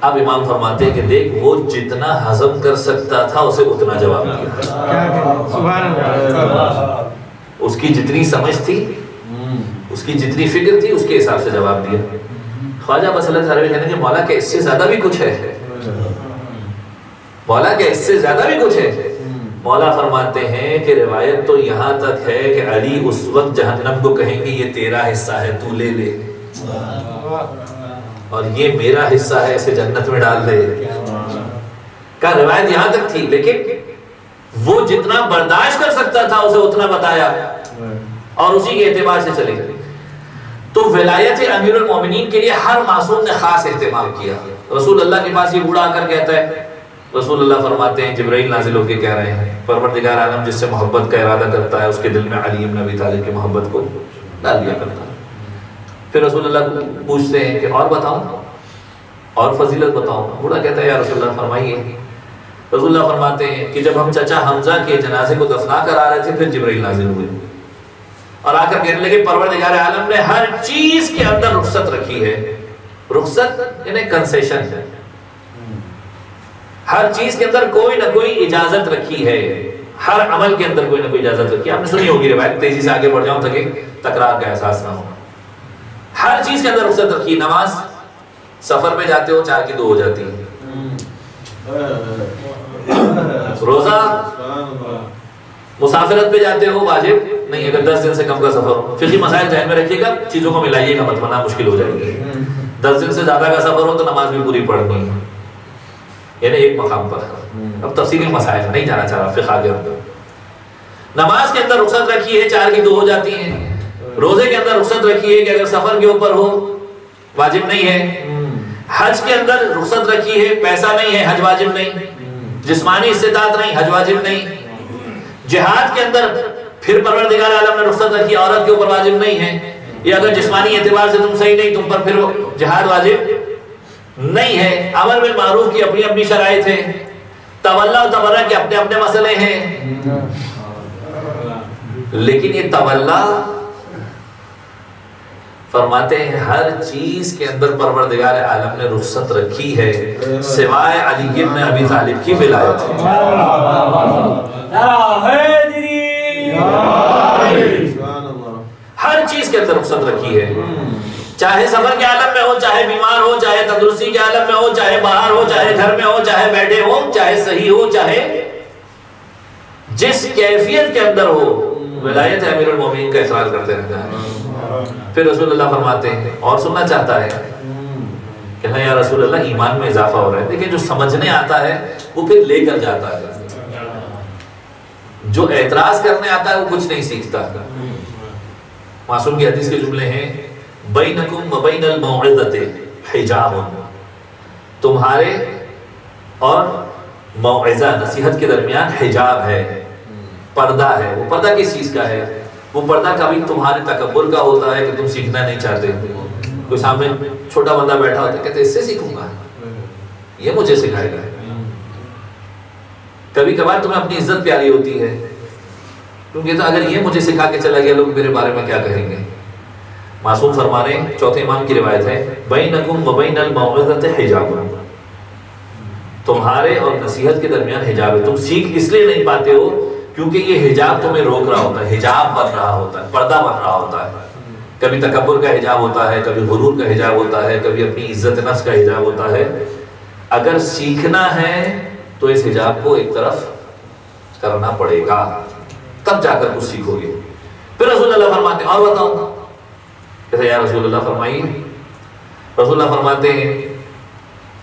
S2: اب امام فرماتے ہیں کہ دیکھ وہ جتنا ہضم کر سکتا تھا اسے اتنا جواب دیا۔ اس کی جتنی سمجھ تھی اس کی جتنی فکر تھی اس کے حساب سے جواب دیا۔ خواجہ مسلط حربی کہنے کہ مولا کہ اس سے زیادہ بھی کچھ ہے؟ مولا کہ اس سے زیادہ بھی کچھ ہے؟ مولا فرماتے ہیں کہ روایت تو یہاں تک ہے کہ علی اس وقت جہنم کو کہیں گے، یہ تیرا حصہ ہے، تو لے لے۔ اور یہ میرا حصہ ہے، اسے جنت میں ڈال دے۔ کا روایت یہاں تک تھی، لیکن وہ جتنا برداشت کر سکتا تھا، اسے اتنا بتایا۔ اور اسی کے اعتبار سے چلے۔ گئے تو ولایت امیر المومنین کے لیے ہر معصوم نے خاص اہتمام کیا۔ رسول اللہ کے پاس یہ بوڑھا آ کر کہتا ہے رسول اللہ فرماتے ہیں جبرائیل نازل ہو کے کہہ رہے ہیں پروردگار عالم جس سے محبت کا ارادہ کرتا ہے اس کے دل میں علی ابن ابی طالب کی محبت کو ڈال دیا کرتا ہے پھر رسول اللہ پوچھتے ہیں کہ اور بتاؤں، اور فضیلت بتاؤں. بوڑھا کہتا ہے، یا رسول اللہ فرمائیے. رسول اللہ فرماتے ہیں کہ جب ہم چچا حمزہ کے جنازے کو دفنا کر آ رہے تھے، پھر جبرائیل نازل ہوئے۔ اور آ کر کہنے لگے، پروردگار عالم نے ہر چیز کے اندر رخصت رکھی ہے۔ رخصت یعنی کنسیشن ہے۔ ہر چیز کے اندر کوئی نہ کوئی اجازت رکھی ہے۔ ہر عمل کے اندر کوئی نہ کوئی اجازت رکھی ہے۔ آپ نے سنی ہوگی روایت، تیزی سے آگے بڑھ جاؤں تاکہ تکرار کا احساس نہ ہو۔ ہر چیز کے اندر رخصت رکھی، نماز، سفر میں جاتے ہو، چار کی دو ہو جاتی۔ ہے روزہ، مسافرت پہ جاتے ہو، واجب۔ نہیں، اگر دس دن سے کم کا سفر ہو۔ فقی مسائل ذہن میں رکھیے گا، چیزوں کو ملائیے گا، مت ورنہ مشکل ہو جائے گی۔ دس دن سے زیادہ کا سفر ہو تو نماز بھی پوری پڑھنی۔ ہے یعنی ایک مقام پر۔ اب تفصیلی مسائل نہیں جانا چاہ رہا فقہ آگے اندر۔ نماز کے اندر رخصت رکھی ہے چار کی دو ہو جاتی ہیں۔ روزے کے اندر رخصت رکھی ہے کہ اگر سفر کے اوپر ہو واجب نہیں ہے۔ حج کے اندر رخصت رکھی ہے پیسہ نہیں ہے حج واجب نہیں۔ جسمانی استطاعت نہیں حج واجب نہیں۔ جہاد کے اندر پھر پروردگار عالم نے رخصت رکھی عورت کے اوپر واجب نہیں ہے۔ یا اگر جسمانی اعتبار سے تم صحیح نہیں تم پر پھر جہاد واجب نہیں ہے۔ امر بالمعروف کی اپنی اپنی شرائط ہے تولا و تبرہ کے اپنے اپنے مسئلے ہیں۔ لیکن یہ تولا فرماتے ہیں، ہر چیز کے اندر پروردگار عالم نے رخصت رکھی ہے۔ سوائے علی ابن ابی طالب کی ولایت۔ ہر چیز کے اندر رخصت رکھی ہے۔ چاہے سفر کے عالم میں ہو، چاہے بیمار ہو، چاہے تندرستی کے عالم میں ہو، چاہے باہر ہو، چاہے گھر میں ہو، چاہے بیٹھے ہو چاہے صحیح ہو، چاہے جس کیفیت کے اندر ہو، ولایت امیر المومنین کا اقرار کرتے رہتا ہے۔ پھر رسول اللہ فرماتے ہیں، اور سننا چاہتا ہے کہ ہاں یا رسول اللہ، ایمان میں اضافہ ہو رہا ہے۔ لیکن جو سمجھنے آتا ہے، وہ پھر لے کر جاتا ہے۔ جو اعتراض کرنے آتا ہے، وہ کچھ نہیں سیکھتا۔ معصوم کی حدیث کے جملے ہیں بینکم و بین الموعظت حجاب تمہارے اور موعظہ نصیحت کے درمیان حجاب ہے، پردہ ہے۔ وہ پردہ کس چیز کا ہے؟ وہ پردہ کبھی تمہارے تکبر کا ہوتا ہے کہ تم سیکھنا نہیں چاہتے۔ کوئی سامنے چھوٹا بندہ بیٹھا ہوتا ہے کہتے اس سے سیکھوں گا۔ یہ مجھے سکھائے گا۔ کبھی کبھار تمہیں اپنی عزت پیاری ہوتی ہے۔ کیونکہ تو اگر یہ مجھے سکھا کے چلا گیا، لوگ میرے بارے میں کیا کہیں گے؟ معصوم فرمانے چوتھے امام کی روایت ہے بینکم و بین الموعظت حجاب۔ تمہارے اور نصیحت کے درمیان حجاب ہے۔ تم سیکھ اس لیے نہیں پاتے ہو کیونکہ یہ حجاب تمہیں روک رہا ہوتا ہے، حجاب بن رہا ہوتا ہے، پردہ بن رہا ہوتا ہے۔ کبھی تکبر کا حجاب ہوتا ہے، کبھی غرور کا حجاب ہوتا ہے، کبھی اپنی عزت نفس کا حجاب ہوتا ہے۔ اگر سیکھنا ہے تو اس حجاب کو ایک طرف کرنا پڑے گا، تب جا کر کچھ سیکھو گے۔ پھر رسول اللہ فرماتے ہیں، اور بتاؤ کہتے یا رسول اللہ فرمائیے رسول اللہ فرماتے ہیں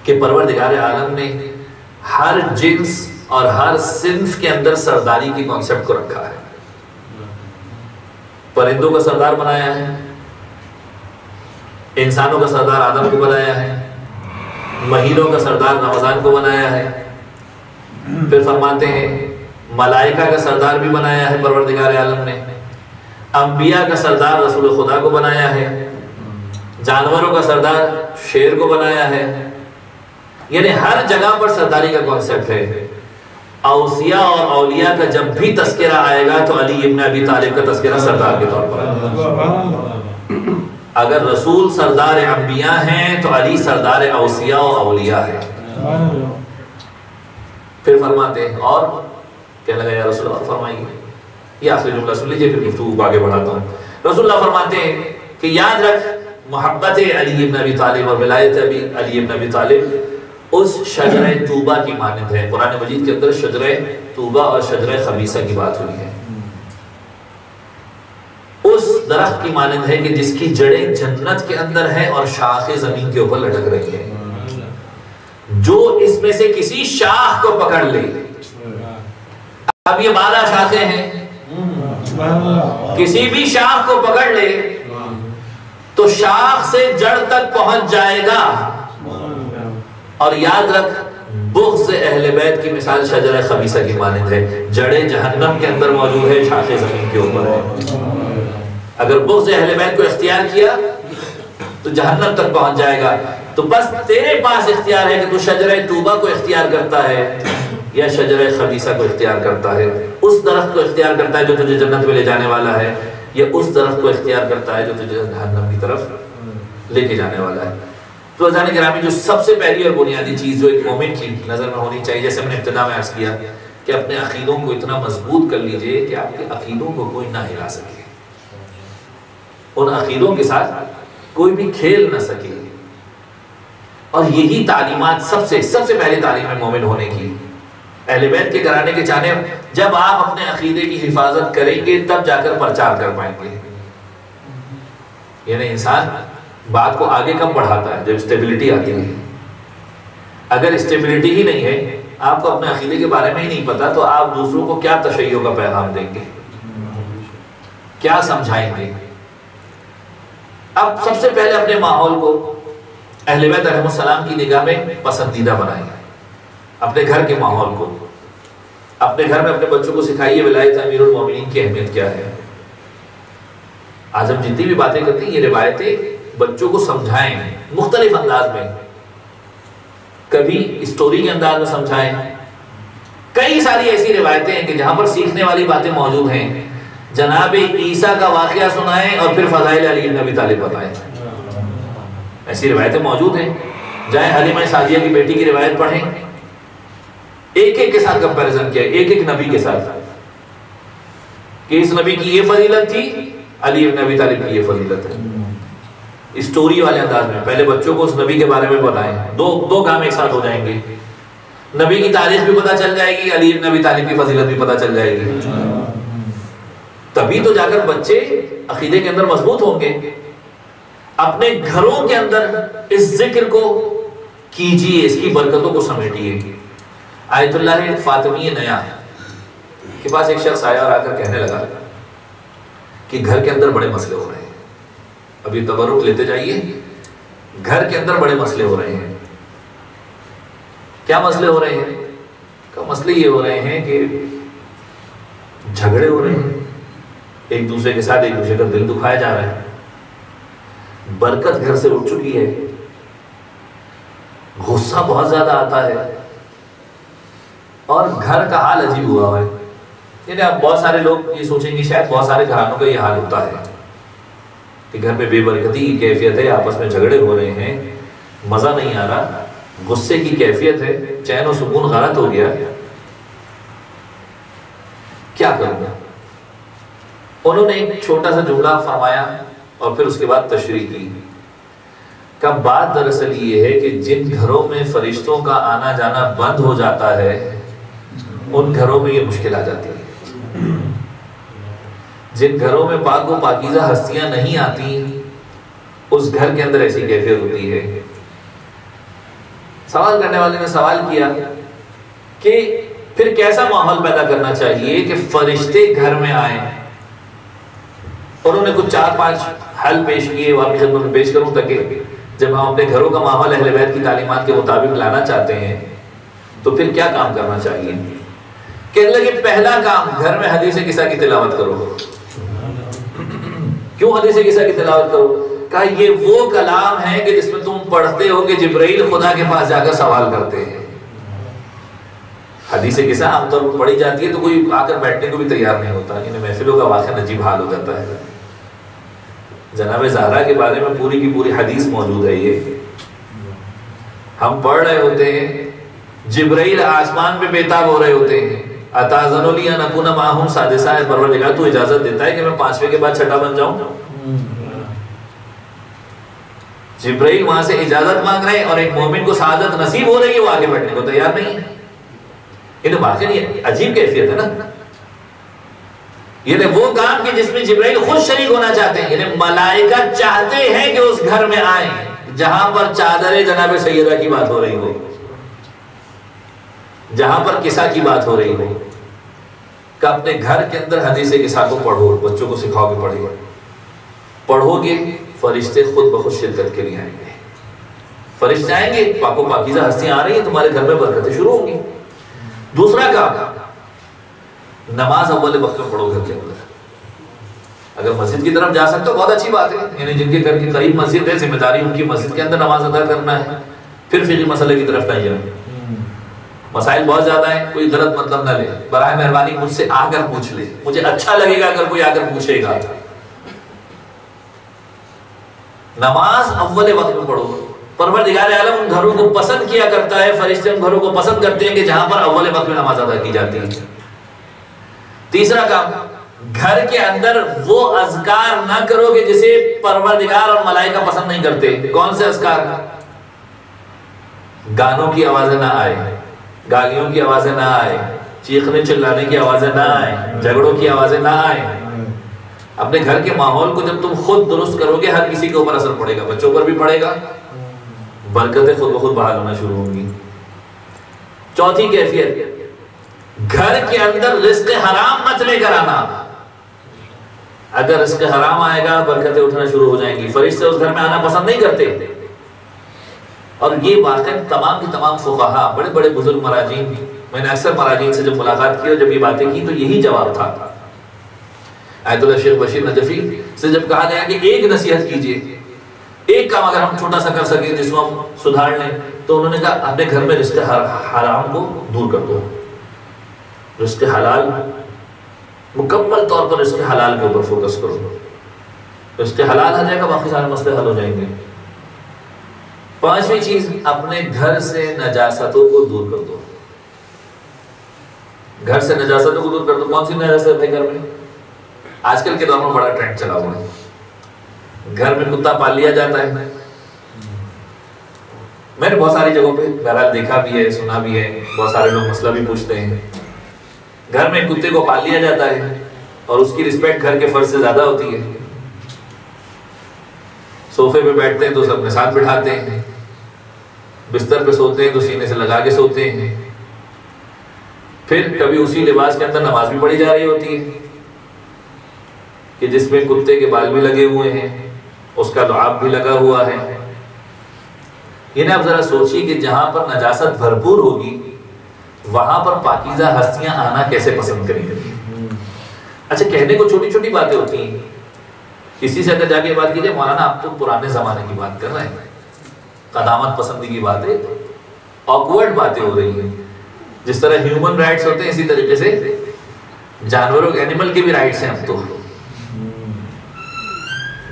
S2: کہ پروردگار عالم نے ہر جنس اور ہر صنف کے اندر سرداری کی کانسیپٹ کو رکھا ہے پرندوں کا سردار بنایا ہے انسانوں کا سردار آدم کو بنایا ہے مہینوں کا سردار رمضان کو بنایا ہے پھر فرماتے ہیں ملائکہ کا سردار بھی بنایا ہے پروردگار عالم نے انبیاء کا سردار رسول خدا کو بنایا ہے جانوروں کا سردار شیر کو بنایا ہے۔ یعنی ہر جگہ پر سرداری کا کانسیپٹ ہے۔ اوسیاء اور اولیاء کا جب بھی تذکرہ آئے گا تو علی ابن ابی طالب کا تذکرہ سردار کے طور پر۔ اگر رسول سردار انبیاء ہیں تو علی سردار اوسیاء اور اولیاء ہے پھر فرماتے ہیں اور کہنے لگا یا رسول اللہ فرمائیے۔ یہ آخری جملہ سن لیجیے پھر گفتگو کو آگے بڑھاتا ہوں۔ رسول اللہ فرماتے ہیں کہ یاد رکھ، محبت علی ابن ابی طالب اور ولایت ابی علی ابن ابی طالب اس شجر توبہ کی مانند ہے۔ قرآن مجید کے اندر شجر توبہ اور شجر خبیصہ کی بات ہوئی ہے۔ اس درخت کی مانند ہے کہ جس کی جڑیں جنت کے اندر ہیں اور شاخیں زمین کے اوپر لٹک رہی ہیں۔ جو اس میں سے کسی شاخ کو پکڑ لے۔ اب یہ بارہ شاخیں ہیں۔ کسی بھی شاخ کو پکڑ لے تو شاخ سے جڑ تک پہنچ جائے گا۔ اور یاد رکھ بغض اہل بیت کی مثال شجر خبیصہ کی مانند ہے۔ جڑیں جہنم کے اندر موجود ہے شاخیں زمین کے اوپر ہے اگر بغض اہل بیت کو اختیار کیا تو جہنم تک پہنچ جائے گا۔ تو بس تیرے پاس اختیار ہے کہ تو شجر توبہ کو اختیار کرتا ہے۔ یا شجر خبیصہ کو اختیار کرتا ہے، اس درخت کو اختیار کرتا ہے جو تجھے جنت میں لے جانے والا ہے، یا اس درخت کو اختیار کرتا ہے جو تجھے جہنم کی طرف لے کے جانے والا ہے۔ تو ازان گرامی جو سب سے پہلی اور بنیادی چیز جو ایک مومن کی نظر میں ہونی چاہیے، جیسے ہم نے ابتدا میں عرض کیا کہ اپنے عقیدوں کو اتنا مضبوط کر لیجیے کہ آپ کے عقیدوں کو کوئی نہ ہلا سکے۔ ان عقیدوں کے ساتھ کوئی بھی کھیل نہ سکے۔ اور یہی تعلیمات سب سے سب سے پہلی تعلیم ہے مومن ہونے کی اہل بیت کے گھرانے کے چاہنے جب آپ اپنے عقیدے کی حفاظت کریں گے، تب جا کر پرچار کر پائیں گے۔ یعنی انسان بات کو آگے کم بڑھاتا ہے؟ جب اسٹیبلٹی آتی ہے۔ اگر اسٹیبلٹی ہی نہیں ہے، آپ کو اپنے عقیدے کے بارے میں ہی نہیں پتا، تو آپ دوسروں کو کیا تشیعوں کا پیغام دیں گے؟ کیا سمجھائیں گے؟ اب سب سے پہلے اپنے ماحول کو اہل بیت علیہ السلام کی نگاہ میں پسندیدہ بنائیں۔ اپنے گھر کے ماحول کو۔ اپنے گھر میں اپنے بچوں کو سکھائیے ولایت امیر المومنین کی اہمیت کیا ہے۔ آج ہم جتنی بھی باتیں کرتے ہیں، یہ روایتیں بچوں کو سمجھائیں مختلف انداز میں۔ کبھی اسٹوری کے انداز میں سمجھائیں۔ کئی ساری ایسی روایتیں ہیں کہ جہاں پر سیکھنے والی باتیں موجود ہیں۔ جناب عیسیٰ کا واقعہ سنائیں اور پھر فضائل علی نبی طالب بتائیں۔ ایسی روایتیں موجود ہیں۔ جائیں حلیمہ سعدیہ کی بیٹی کی روایت پڑھیں۔ ایک ایک کے ساتھ کمپیریزن کیا، ایک ایک نبی کے ساتھ۔ کہ اس نبی کی یہ فضیلت تھی، علی ابن نبی طالب کی یہ فضیلت ہے۔ اسٹوری والے انداز میں، پہلے بچوں کو اس نبی کے بارے میں بتائیں۔ دو دو کام ایک ساتھ ہو جائیں گے۔ نبی کی تاریخ بھی پتہ چل جائے گی، علی ابن نبی طالب کی فضیلت بھی پتہ چل جائے گی۔ تبھی تو جا کر بچے عقیدے کے اندر مضبوط ہوں گے۔ اپنے گھروں کے اندر اس ذکر کو کیجیے اس کی برکتوں کو سمیٹیے۔ آیت اللہ فاطمی نیا کے پاس ایک شخص آیا اور آ کر کہنے لگا کہ گھر کے اندر بڑے مسئلے ہو رہے ہیں۔ ابھی تبرک لیتے جائیے۔ گھر کے اندر بڑے مسئلے ہو رہے ہیں۔ کیا مسئلے ہو رہے ہیں؟ مسئلے یہ ہو رہے ہیں کہ جھگڑے ہو رہے ہیں۔ ایک دوسرے کے ساتھ ایک دوسرے کا دل دکھایا جا رہا ہے۔ برکت گھر سے اٹھ چکی ہے۔ غصہ بہت زیادہ آتا ہے۔ اور گھر کا حال عجیب ہوا ہے۔ یعنی اب بہت سارے لوگ یہ سوچیں گے شاید بہت سارے گھرانوں کا یہ حال ہوتا ہے کہ گھر میں بے برکتی کی کیفیت ہے، آپس میں جھگڑے ہو رہے ہیں، مزہ نہیں آ رہا، غصے کی کیفیت ہے، چین و سکون غلط ہو گیا۔ کیا کروں گا انہوں نے ایک چھوٹا سا جملہ فرمایا اور پھر اس کے بعد تشریح کی۔ کا بات دراصل یہ ہے کہ جن گھروں میں فرشتوں کا آنا جانا بند ہو جاتا ہے ان گھروں میں یہ مشکل آ جاتی ہے۔ جن گھروں میں پاک و پاکیزہ ہستیاں نہیں آتی، اس گھر کے اندر ایسی کیفیت ہوتی ہے۔ سوال کرنے والے نے سوال کیا کہ پھر کیسا ماحول پیدا کرنا چاہیے کہ فرشتے گھر میں آئیں؟ انہوں نے کچھ چار پانچ حل پیش کیے، وہ آپ کی خدمت میں پیش کروں تاکہ جب ہم اپنے گھروں کا ماحول اہل بیت کی تعلیمات کے مطابق لانا چاہتے ہیں، تو پھر کیا کام کرنا چاہیے؟ کہنے لگے پہلا کام گھر میں حدیث قصہ کی تلاوت کرو۔ کیوں حدیث قصہ کی تلاوت کرو؟ کہا یہ وہ کلام ہے کہ جس میں تم پڑھتے ہو کہ جبرائیل خدا کے پاس جا کر سوال کرتے ہیں۔ حدیث قصہ عام طور پر پڑھی جاتی ہے تو کوئی آ کر بیٹھنے کو بھی تیار نہیں ہوتا انہیں محفلوں کا واقعہ نجیب حال ہو جاتا ہے۔ جناب زہرا کے بارے میں پوری کی پوری حدیث موجود ہے یہ۔ ہم پڑھ رہے ہوتے ہیں، جبرائیل آسمان پہ بیتاب ہو رہے ہوتے ہیں۔ اتازن لیا نکون ماہم سادسہ ہے پروردگار تو اجازت دیتا ہے کہ میں پانچویں کے بعد چھٹا بن جاؤں؟ جبرائیل وہاں سے اجازت مانگ رہے اور ایک مومن کو سعادت نصیب ہو رہی ہے وہ آگے بڑھنے کو تیار نہیں ہے۔ یہ تو واقعی عجیب کیفیت ہے نا۔ یہ وہ کام کہ جس میں جبرائیل خود شریک ہونا چاہتے ہیں یعنی ملائکہ چاہتے ہیں کہ اس گھر میں آئیں، جہاں پر چادر جناب سیدہ کی بات ہو رہی ہو۔ جہاں پر کسا کی بات ہو رہی ہو کہ اپنے گھر کے اندر حدیث کسا کو پڑھو، بچوں کو سکھاؤ گے پڑھو پڑھو گے، فرشتے خود بخود شرکت کے لیے آئیں گے۔ فرشتے آئیں گے پاکو پاکیزہ ہستیاں آ رہی ہیں، تمہارے گھر میں برکتیں شروع ہوں گی۔ دوسرا کام، نماز اول وقت میں پڑھو گھر کے اندر۔ اگر مسجد کی طرف جا سکتے ہو، بہت اچھی بات ہے۔ یعنی جن کے گھر کے قریب مسجد ہے، ذمہ داری ان کی مسجد کے اندر نماز ادا کرنا ہے۔ پھر فقی مسئلے کی طرف نہیں جائیں۔ مسائل بہت زیادہ ہیں، کوئی غلط مطلب نہ لے۔ برائے مہربانی مجھ سے آ کر پوچھ لے۔ مجھے اچھا لگے گا اگر کوئی آ کر پوچھے گا۔ نماز اول وقت میں پڑھو۔ پروردگار عالم ان گھروں کو پسند کیا کرتا ہے، فرشتے ان گھروں کو پسند کرتے ہیں کہ جہاں پر اول وقت میں نماز ادا کی جاتی ہے۔ تیسرا کام، گھر کے اندر وہ اذکار نہ کرو کہ جسے پروردگار اور ملائکہ پسند نہیں کرتے۔ کون سے اذکار؟ گانوں کی آوازیں نہ آئے۔ گالیوں کی آوازیں نہ آئے، چیخنے چلانے کی آوازیں نہ آئے، جھگڑوں کی آوازیں نہ آئے۔ اپنے گھر کے ماحول کو جب تم خود درست کرو گے، ہر کسی کے اوپر اثر پڑے گا، بچوں پر بھی پڑے گا۔ برکتیں خود بخود بحال ہونا شروع ہوں گی۔ چوتھی کیفیت، گھر کے اندر رزق حرام مت لے کر آنا۔ اگر رزق حرام آئے گا، برکتیں اٹھنا شروع ہو جائیں گی۔ فرشتے اس گھر میں آنا پسند نہیں کرتے۔ اور یہ باتیں تمام کی تمام فقہا، بڑے بڑے بزرگ مراجین، میں نے اکثر مراجین سے جب ملاقات کی اور جب یہ باتیں کی تو یہی جواب تھا۔ آیت اللہ شیخ بشیر نجفی سے جب کہا گیا کہ ایک نصیحت کیجیے، ایک کام اگر ہم چھوٹا سا کر سکیں جس کو ہم سدھار لیں، تو انہوں نے کہا، اپنے گھر میں رزق حرام کو دور کر دو۔ رزق حلال، مکمل طور پر رزق حلال کے اوپر فوکس کرو۔ رزق حلال آ جائے گا باقی سارے مسئلے حل ہو جائیں گے۔ پانچویں چیز، اپنے گھر سے نجاستوں کو دور کر دو۔ گھر سے نجاستوں کو دور کر دو۔ کون سی نجاست ہے گھر میں؟ آج کل کے دور میں بڑا ٹرینڈ چلا ہوا ہے۔ گھر میں کتا پال لیا جاتا ہے۔ میں نے بہت ساری جگہوں پہ بہرحال دیکھا بھی ہے، سنا بھی ہے۔ بہت سارے لوگ مسئلہ بھی پوچھتے ہیں۔ گھر میں کتے کو پال لیا جاتا ہے اور اس کی رسپیکٹ گھر کے فرض سے زیادہ ہوتی ہے۔ صوفے پہ بیٹھتے ہیں تو سب اپنے ساتھ بٹھاتے ہیں۔ بستر پہ سوتے ہیں تو سینے سے لگا کے سوتے ہیں۔ پھر کبھی اسی لباس کے اندر نماز بھی پڑھی جا رہی ہوتی ہے کہ جس میں کتے کے بال بھی لگے ہوئے ہیں، اس کا لعاب بھی لگا ہوا ہے۔ یعنی آپ ذرا سوچیے کہ جہاں پر نجاست بھرپور ہوگی، وہاں پر پاکیزہ ہستیاں آنا کیسے پسند کریں گے؟ اچھا کہنے کو چھوٹی چھوٹی باتیں ہوتی ہیں۔ کسی سے اگر جا کے بات کیجیے، مولانا آپ تو پرانے زمانے کی بات کر رہے ہیں۔ قدامت پسندی کی باتیں آکورڈ باتیں ہو رہی ہیں۔ جس طرح ہیومن رائٹس ہوتے ہیں، اسی طریقے سے جانوروں اینیمل کے بھی رائٹس ہیں اب تو۔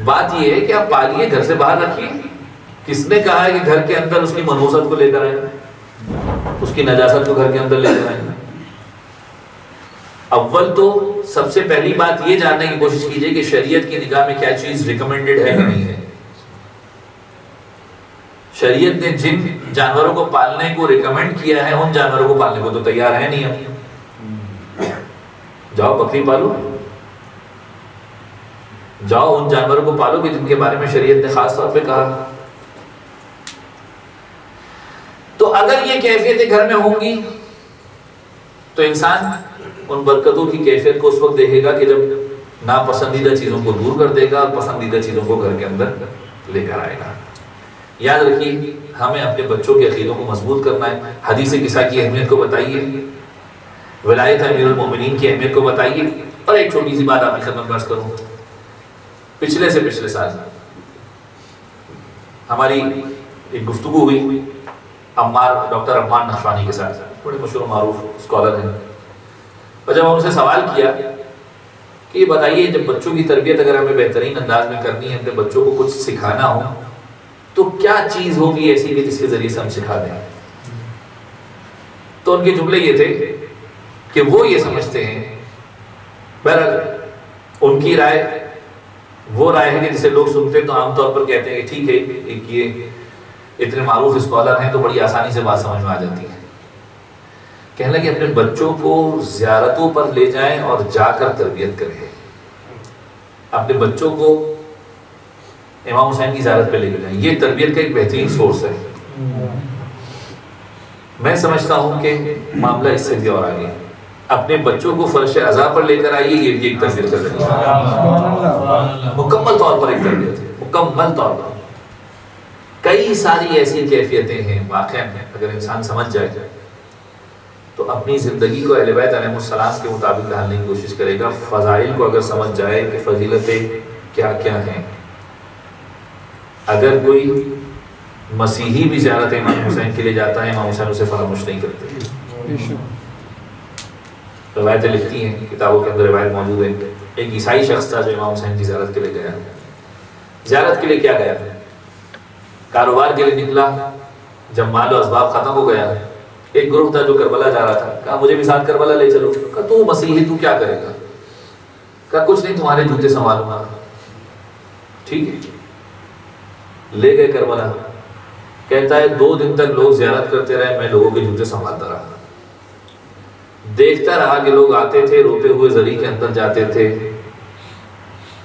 S2: بات یہ ہے کہ آپ پالیے گھر سے باہر رکھیے۔ کس نے کہا ہے کہ گھر کے اندر اس کی منوست کو لے کر آئے اس کی نجاست کو گھر کے اندر لے کر آئے اول تو سب سے پہلی بات یہ جاننے کی کوشش کیجیے کہ شریعت کی نگاہ میں کیا چیز ریکمنڈڈ ہے کہ نہیں ہے۔ شریعت نے جن جانوروں کو پالنے کو ریکمنڈ کیا ہے، ان جانوروں کو پالنے کو تو تیار ہے نہیں ہم جاؤ بکری پالو۔ جاؤ ان جانوروں کو پالو کہ جن کے بارے میں شریعت نے خاص طور پہ کہا۔ تو اگر یہ کیفیتیں گھر میں ہوں گی، تو انسان ان برکتوں کی کیفیت کو اس وقت دیکھے گا کہ جب ناپسندیدہ چیزوں کو دور کر دے گا اور پسندیدہ چیزوں کو گھر کے اندر لے کر آئے گا۔ یاد رکھیے، ہمیں اپنے بچوں کے عقیدوں کو مضبوط کرنا ہے، حدیث قصہ کی اہمیت کو بتائیے، ولایت امیر المومنین کی اہمیت کو بتائیے، اور ایک چھوٹی سی بات آپ کی خدمت برس کروں۔ پچھلے سے پچھلے سال ہماری ایک گفتگو ہوئی، عمار، ڈاکٹر عمان نقشوانی کے ساتھ، بڑے مشہور معروف اسکالر ہیں۔ اور جب ہم ان سے سوال کیا کہ یہ بتائیے، جب بچوں کی تربیت اگر ہمیں بہترین انداز میں کرنی ہے، اپنے بچوں کو کچھ سکھانا ہو تو کیا چیز ہوگی ایسی کہ جس کے ذریعے سے ہم سکھا دیں؟ تو ان کے جملے یہ تھے کہ وہ یہ سمجھتے ہیں، بہرحال ان کی رائے، وہ رائے ہے کہ جسے لوگ سنتے ہیں تو عام طور پر کہتے ہیں کہ ٹھیک ہے، ایک یہ اتنے معروف اسکالر ہیں تو بڑی آسانی سے بات سمجھ میں آ جاتی ہے۔ کہنے لگے اپنے بچوں کو زیارتوں پر لے جائیں اور جا کر تربیت کریں۔ اپنے بچوں کو امام حسین کی زیارت پہ لے کے جائیں۔ یہ تربیت کا ایک بہترین سورس ہے۔ میں سمجھتا ہوں کہ معاملہ اس سے بھی اور آگے۔ اپنے بچوں کو فرش ازا پر لے کر آئیے، یہ بھی ایک تربیت کر رہی ہے۔ مکمل طور پر ایک تربیت ہے۔ مکمل طور پر۔ کئی ساری ایسی کیفیتیں ہیں واقع ہیں۔ اگر انسان سمجھ جائے تو اپنی زندگی کو اہل بیت علیہ السلام کے مطابق ڈھالنے کی کوشش کرے گا۔ فضائل کو اگر سمجھ جائے کہ فضیلتیں کیا کیا ہیں۔ اگر کوئی مسیحی بھی زیارت امام حسین کے لیے جاتا ہے امام حسین اسے فراموش نہیں کرتے۔ روایتیں لکھتی ہیں کتابوں کے اندر روایت موجود ہے۔ ایک عیسائی شخص تھا جو امام حسین کی زیارت کے لیے گیا۔ زیارت کے لیے کیا گیا؟ کاروبار کے لیے نکلا۔ جب مال و اسباب ختم ہو گیا ایک گروہ تھا جو کربلا جا رہا تھا۔ کہا مجھے بھی ساتھ کربلا لے چلو۔ کہا تو مسیحی تو کیا کرے گا؟ کہا کچھ نہیں تمہارے جوتے سنبھالوں گا۔ ٹھیک ہے۔ لے گئے کربلا۔ کہتا ہے، دو دن تک لوگ زیارت کرتے رہے، میں لوگوں کے جوتے سنبھالتا رہا۔ دیکھتا رہا کہ لوگ آتے تھے، روتے ہوئے زری کے اندر جاتے تھے۔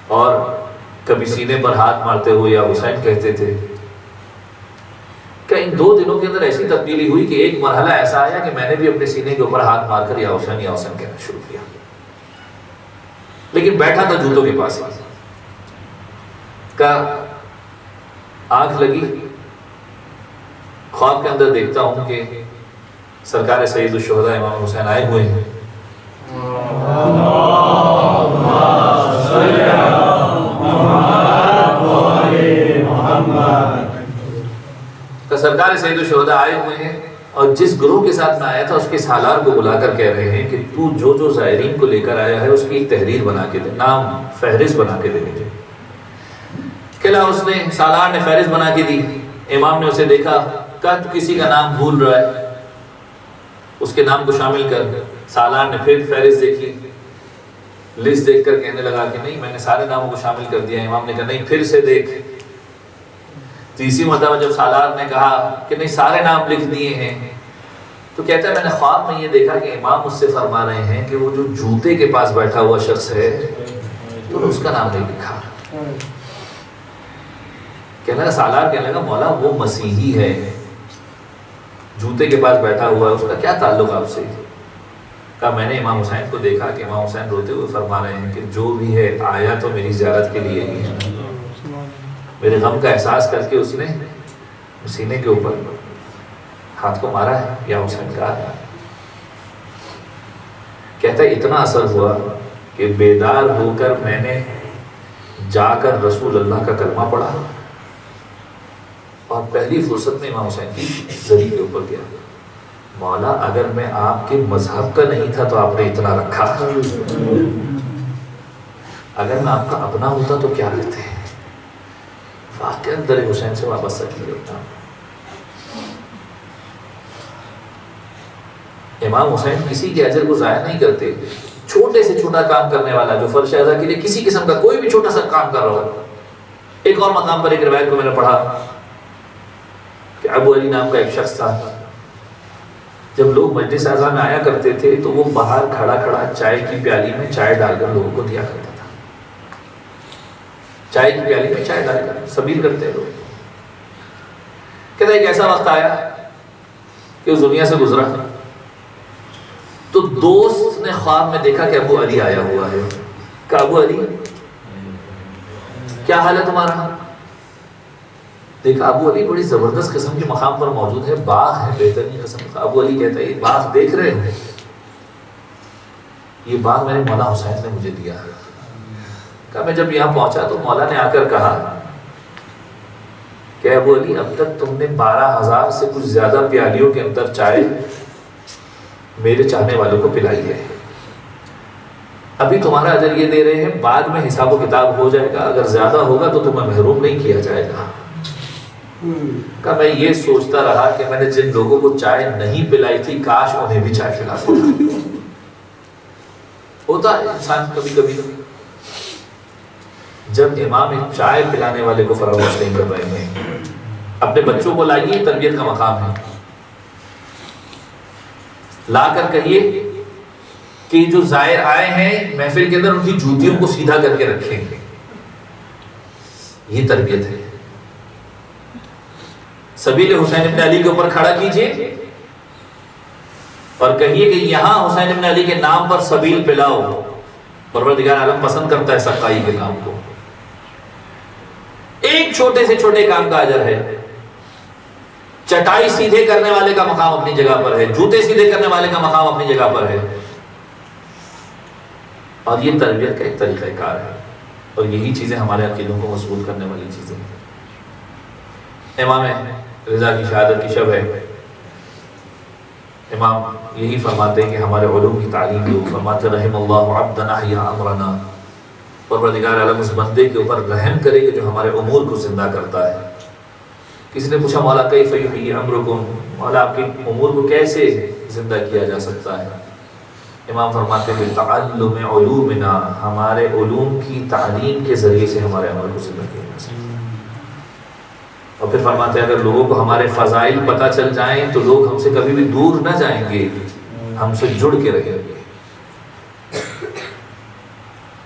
S2: اور کبھی سینے پر ہاتھ مارتے ہوئے یا حسین کہتے تھے۔ کہ ان دو دنوں کے اندر ایسی تبدیلی ہوئی کہ ایک مرحلہ ایسا آیا کہ میں نے بھی اپنے سینے کے اوپر ہاتھ مار کر یا حسین یا حسین کہنا شروع کیا۔ لیکن بیٹھا تھا جوتوں کے پاس کا آنکھ لگی۔ خواب کے اندر دیکھتا ہوں کہ سرکار سعید الشہدہ امام حسین آئے ہوئے ہیں۔ سرکار سعید الشہدہ آئے ہوئے ہیں اور جس گروہ کے ساتھ میں آیا تھا، اس کے سالار کو بلا کر کہہ رہے ہیں کہ تو جو جو زائرین کو لے کر آیا ہے، اس کی ایک تحریر بنا کے دے، نام فہرست بنا کے دے مجھے کہلا اس نے، سالار نے فہرست بنا کے دی۔ امام نے اسے دیکھا کہا تو کسی کا نام بھول رہا ہے۔ اس کے نام کو شامل کر سالار نے پھر فہرست دیکھی۔ لسٹ دیکھ کر کہنے لگا کہ نہیں، میں نے سارے ناموں کو شامل کر دیا۔ امام نے کہا، نہیں، پھر سے دیکھ۔ تیسری مرتبہ جب سالار نے کہا کہ نہیں، سارے نام لکھ دیے ہیں، تو کہتا ہے، میں نے خواب میں یہ دیکھا کہ امام مجھ سے فرما رہے ہیں کہ وہ جو جوتے کے پاس بیٹھا ہوا شخص ہے، تو اس کا نام نہیں لکھا۔ کہنے لگا، سالار کہنے لگا، مولا وہ مسیحی ہے۔ جوتے کے پاس بیٹھا ہوا ہے، اس کا کیا تعلق آپ سے؟ کہا، میں نے امام حسین کو دیکھا کہ امام حسین روتے ہوئے فرما رہے ہیں کہ جو بھی ہے، آیا تو میری زیارت کے لیے ہی ہے۔ میرے غم کا احساس کر کے اس نے سینے کے اوپر ہاتھ کو مارا ہے، یا حسین کہا کہتا ہے اتنا اثر ہوا کہ بیدار ہو کر میں نے جا کر رسول اللہ کا کلمہ پڑھا۔ اور پہلی فرصت میں امام حسین کی زری کے اوپر گیا۔ مولا، اگر میں آپ کے مذہب کا نہیں تھا تو آپ نے اتنا رکھا۔ اگر میں آپ کا اپنا ہوتا تو کیا کرتے؟ ہیں واقع در حسین سے وابستہ کی ہوتا امام حسین کسی کے اجر کو ضائع نہیں کرتے۔ چھوٹے سے چھوٹا کام کرنے والا جو فرش ادا کے لیے کسی قسم کا کوئی بھی چھوٹا سا کام کر رہا ہو۔ ایک اور مقام پر ایک روایت کو میں نے پڑھا۔ کہ ابو علی نام کا ایک شخص تھا۔ جب لوگ مجلس اعضاء میں آیا کرتے تھے تو وہ باہر کھڑا کھڑا چائے کی پیالی میں چائے ڈال کر لوگوں کو دیا کرتا تھا۔ چائے کی پیالی میں چائے ڈال کر سبیر کرتے لوگ۔ کہتا ایک ایسا وقت آیا کہ اس دنیا سے گزرا۔ تو دوست نے خواب میں دیکھا کہ ابو علی آیا ہوا ہے۔ کہ ابو علی، کیا حال ہے تمہارا؟ دیکھا ابو علی بڑی زبردست قسم کے مقام پر موجود ہے، باغ ہے، بہترین قسم کا۔ ابو علی کہتا ہے، یہ باغ دیکھ رہے ہو یہ باغ میرے مولا حسین نے مجھے دیا۔ کہا، میں جب یہاں پہنچا تو مولا نے آ کر کہا کہ ابو علی، اب تک تم نے بارہ ہزار سے کچھ زیادہ پیالیوں کے اندر چائے میرے چاہنے والوں کو پلائی ہے۔ ابھی تمہارا اجر یہ دے رہے ہیں، بعد میں حساب و کتاب ہو جائے گا، اگر زیادہ ہوگا تو تمہیں محروم نہیں کیا جائے گا۔ کہ میں یہ سوچتا رہا کہ میں نے جن لوگوں کو چائے نہیں پلائی تھی، کاش انہیں بھی چائے پلا ہوتا ہے انسان کبھی کبھی جب امام چائے پلانے والے کو فراموش نہیں کر رہے ہیں اپنے بچوں کو لائیے تربیت کا مقام ہے۔ لا کر کہیے کہ جو زائر آئے ہیں، محفل کے اندر ان کی جوتیوں کو سیدھا کر کے رکھیں۔ یہ تربیت ہے۔ سبیل حسین ابن علی کے اوپر کھڑا کیجیے اور کہیے کہ یہاں حسین ابن علی کے نام پر سبیل پلاؤ۔ پروردگار عالم پسند کرتا ہے سقائی کے کام کو۔ ایک چھوٹے سے چھوٹے کام کا اجر ہے۔ چٹائی سیدھے کرنے والے کا مقام اپنی جگہ پر ہے۔ جوتے سیدھے کرنے والے کا مقام اپنی جگہ پر ہے۔ اور یہ تربیت کا ایک طریقہ کار ہے۔ اور یہی چیزیں ہمارے عقیدوں کو مضبوط کرنے والی چیزیں ہیں۔ امام رضا کی شہادت کی شب ہے۔ امام یہی فرماتے ہیں کہ ہمارے علوم کی تعلیم دو فرماتے رحم اللہ عبدنا یا امرنا پروردگار عالم اس بندے کے اوپر رحم کرے کہ جو ہمارے امور کو زندہ کرتا ہے۔ کسی نے پوچھا، مولا کئی فیحی امرکم؟ مولا، آپ کے امور کو کیسے زندہ کیا جا سکتا ہے؟ امام فرماتے ہیں تعلم علومنا ہمارے علوم کی تعلیم کے ذریعے سے ہمارے عمل کو زندہ کیا جا سکتا ہے۔ اور پھر فرماتے ہیں، اگر لوگوں کو ہمارے فضائل پتہ چل جائیں تو لوگ ہم سے کبھی بھی دور نہ جائیں گے۔ ہم سے جڑ کے رہیں گے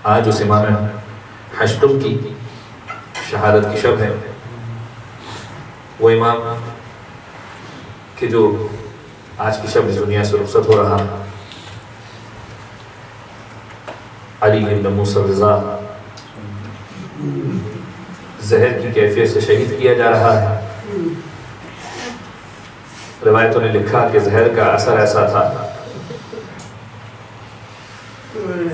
S2: آج اس امام حشتم کی شہادت کی شب ہے۔ وہ امام کہ جو آج کی شب اس دنیا سے رخصت ہو رہا۔ علی بن موسیٰ رضا۔ زہر کی کیفیت سے شہید کیا جا رہا ہے۔ روایتوں نے لکھا کہ زہر کا اثر ایسا تھا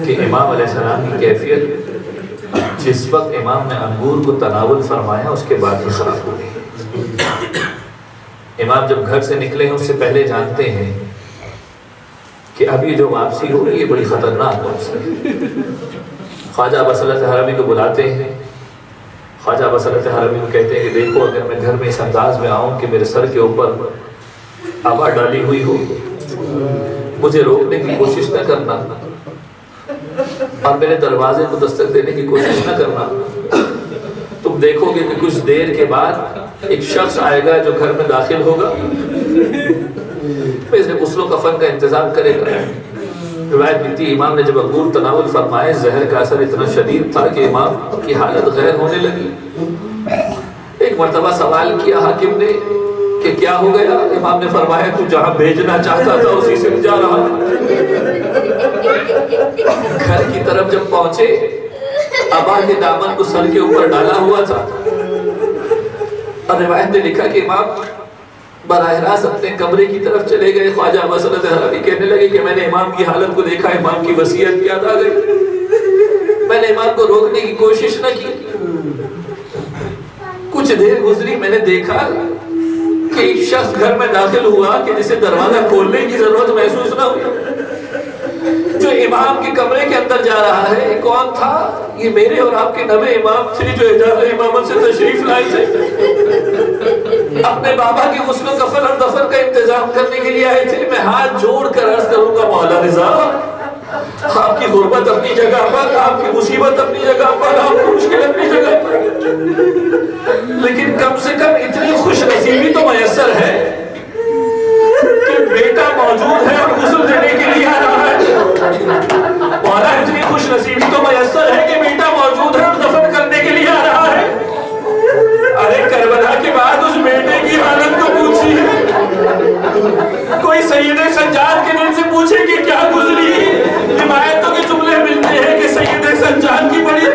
S2: کہ امام علیہ السلام کی کیفیت جس وقت امام نے انگور کو تناول فرمایا، اس کے بعد ہی خراب ہو گئی۔ امام جب گھر سے نکلے ہیں، اس سے پہلے جانتے ہیں کہ اب یہ جو واپسی ہوگی یہ بڑی خطرناک واپسی خواجہ بصلت حرمی کو بلاتے ہیں خواجہ بصلت حرمی کو کہتے ہیں کہ دیکھو اگر میں گھر میں اس انداز میں آؤں کہ میرے سر کے اوپر آبا ڈالی ہوئی ہو، مجھے روکنے کی کوشش نہ کرنا اور میرے دروازے کو دستک دینے کی کوشش نہ کرنا، تم دیکھو گے کہ کچھ دیر کے بعد ایک شخص آئے گا جو گھر میں داخل ہوگا۔ اس نے غسل و کفن کا انتظام کرے گا۔ روایت ملتی امام نے جب انگور تناول فرمائے، زہر کا اثر اتنا شدید تھا کہ امام کی حالت غیر ہونے لگی۔ ایک مرتبہ سوال کیا حاکم نے کہ کیا ہو گیا؟ امام نے فرمایا، تو جہاں بھیجنا چاہتا تھا، اسی سے جا رہا۔ گھر کی طرف جب پہنچے، ابا کے دامن کو سر کے اوپر ڈالا ہوا تھا۔ اور روایت نے لکھا کہ امام براہ راست اپنے کمرے کی طرف چلے گئے۔ خواجہ مسلط حرمی کہنے لگے کہ میں نے امام کی حالت کو دیکھا، امام کی وسیعت یاد آ گئی۔ میں نے امام کو روکنے کی کوشش نہ کی۔ کچھ دیر گزری، میں نے دیکھا کہ ایک شخص گھر میں داخل ہوا کہ جسے دروازہ کھولنے کی ضرورت محسوس نہ ہوئی۔ جو امام کے کمرے کے اندر جا رہا ہے کون تھا، یہ میرے اور آپ کے نوے امام تھے جو اجازہ امامت سے تشریف لائے تھے۔ اپنے بابا کے غسل و کفن اور دفن کا انتظام کرنے کے لیے آئے تھے۔ میں ہاتھ جوڑ کر عرض کروں گا مولا رضا آپ کی غربت اپنی جگہ پر، آپ کی مصیبت اپنی جگہ پر، آپ کی مشکل اپنی جگہ پر۔ لیکن کم سے کم اتنی خوش نصیبی تو میسر ہے کہ بیٹا موجود ہے اور غسل دینے کے لیے آ رہا ہے مولا اتنی جی خوش نصیبی تو میسر ہے کہ بیٹا موجود ہے اور دفن کرنے کے لیے آ رہا ہے۔ ارے کربلا کے بعد اس بیٹے کی حالت کو پوچھیے کوئی سید سجاد کے دل سے پوچھے کہ کیا گزری؟ حمایتوں کے جملے ملتے ہیں کہ سید سجاد کی بڑی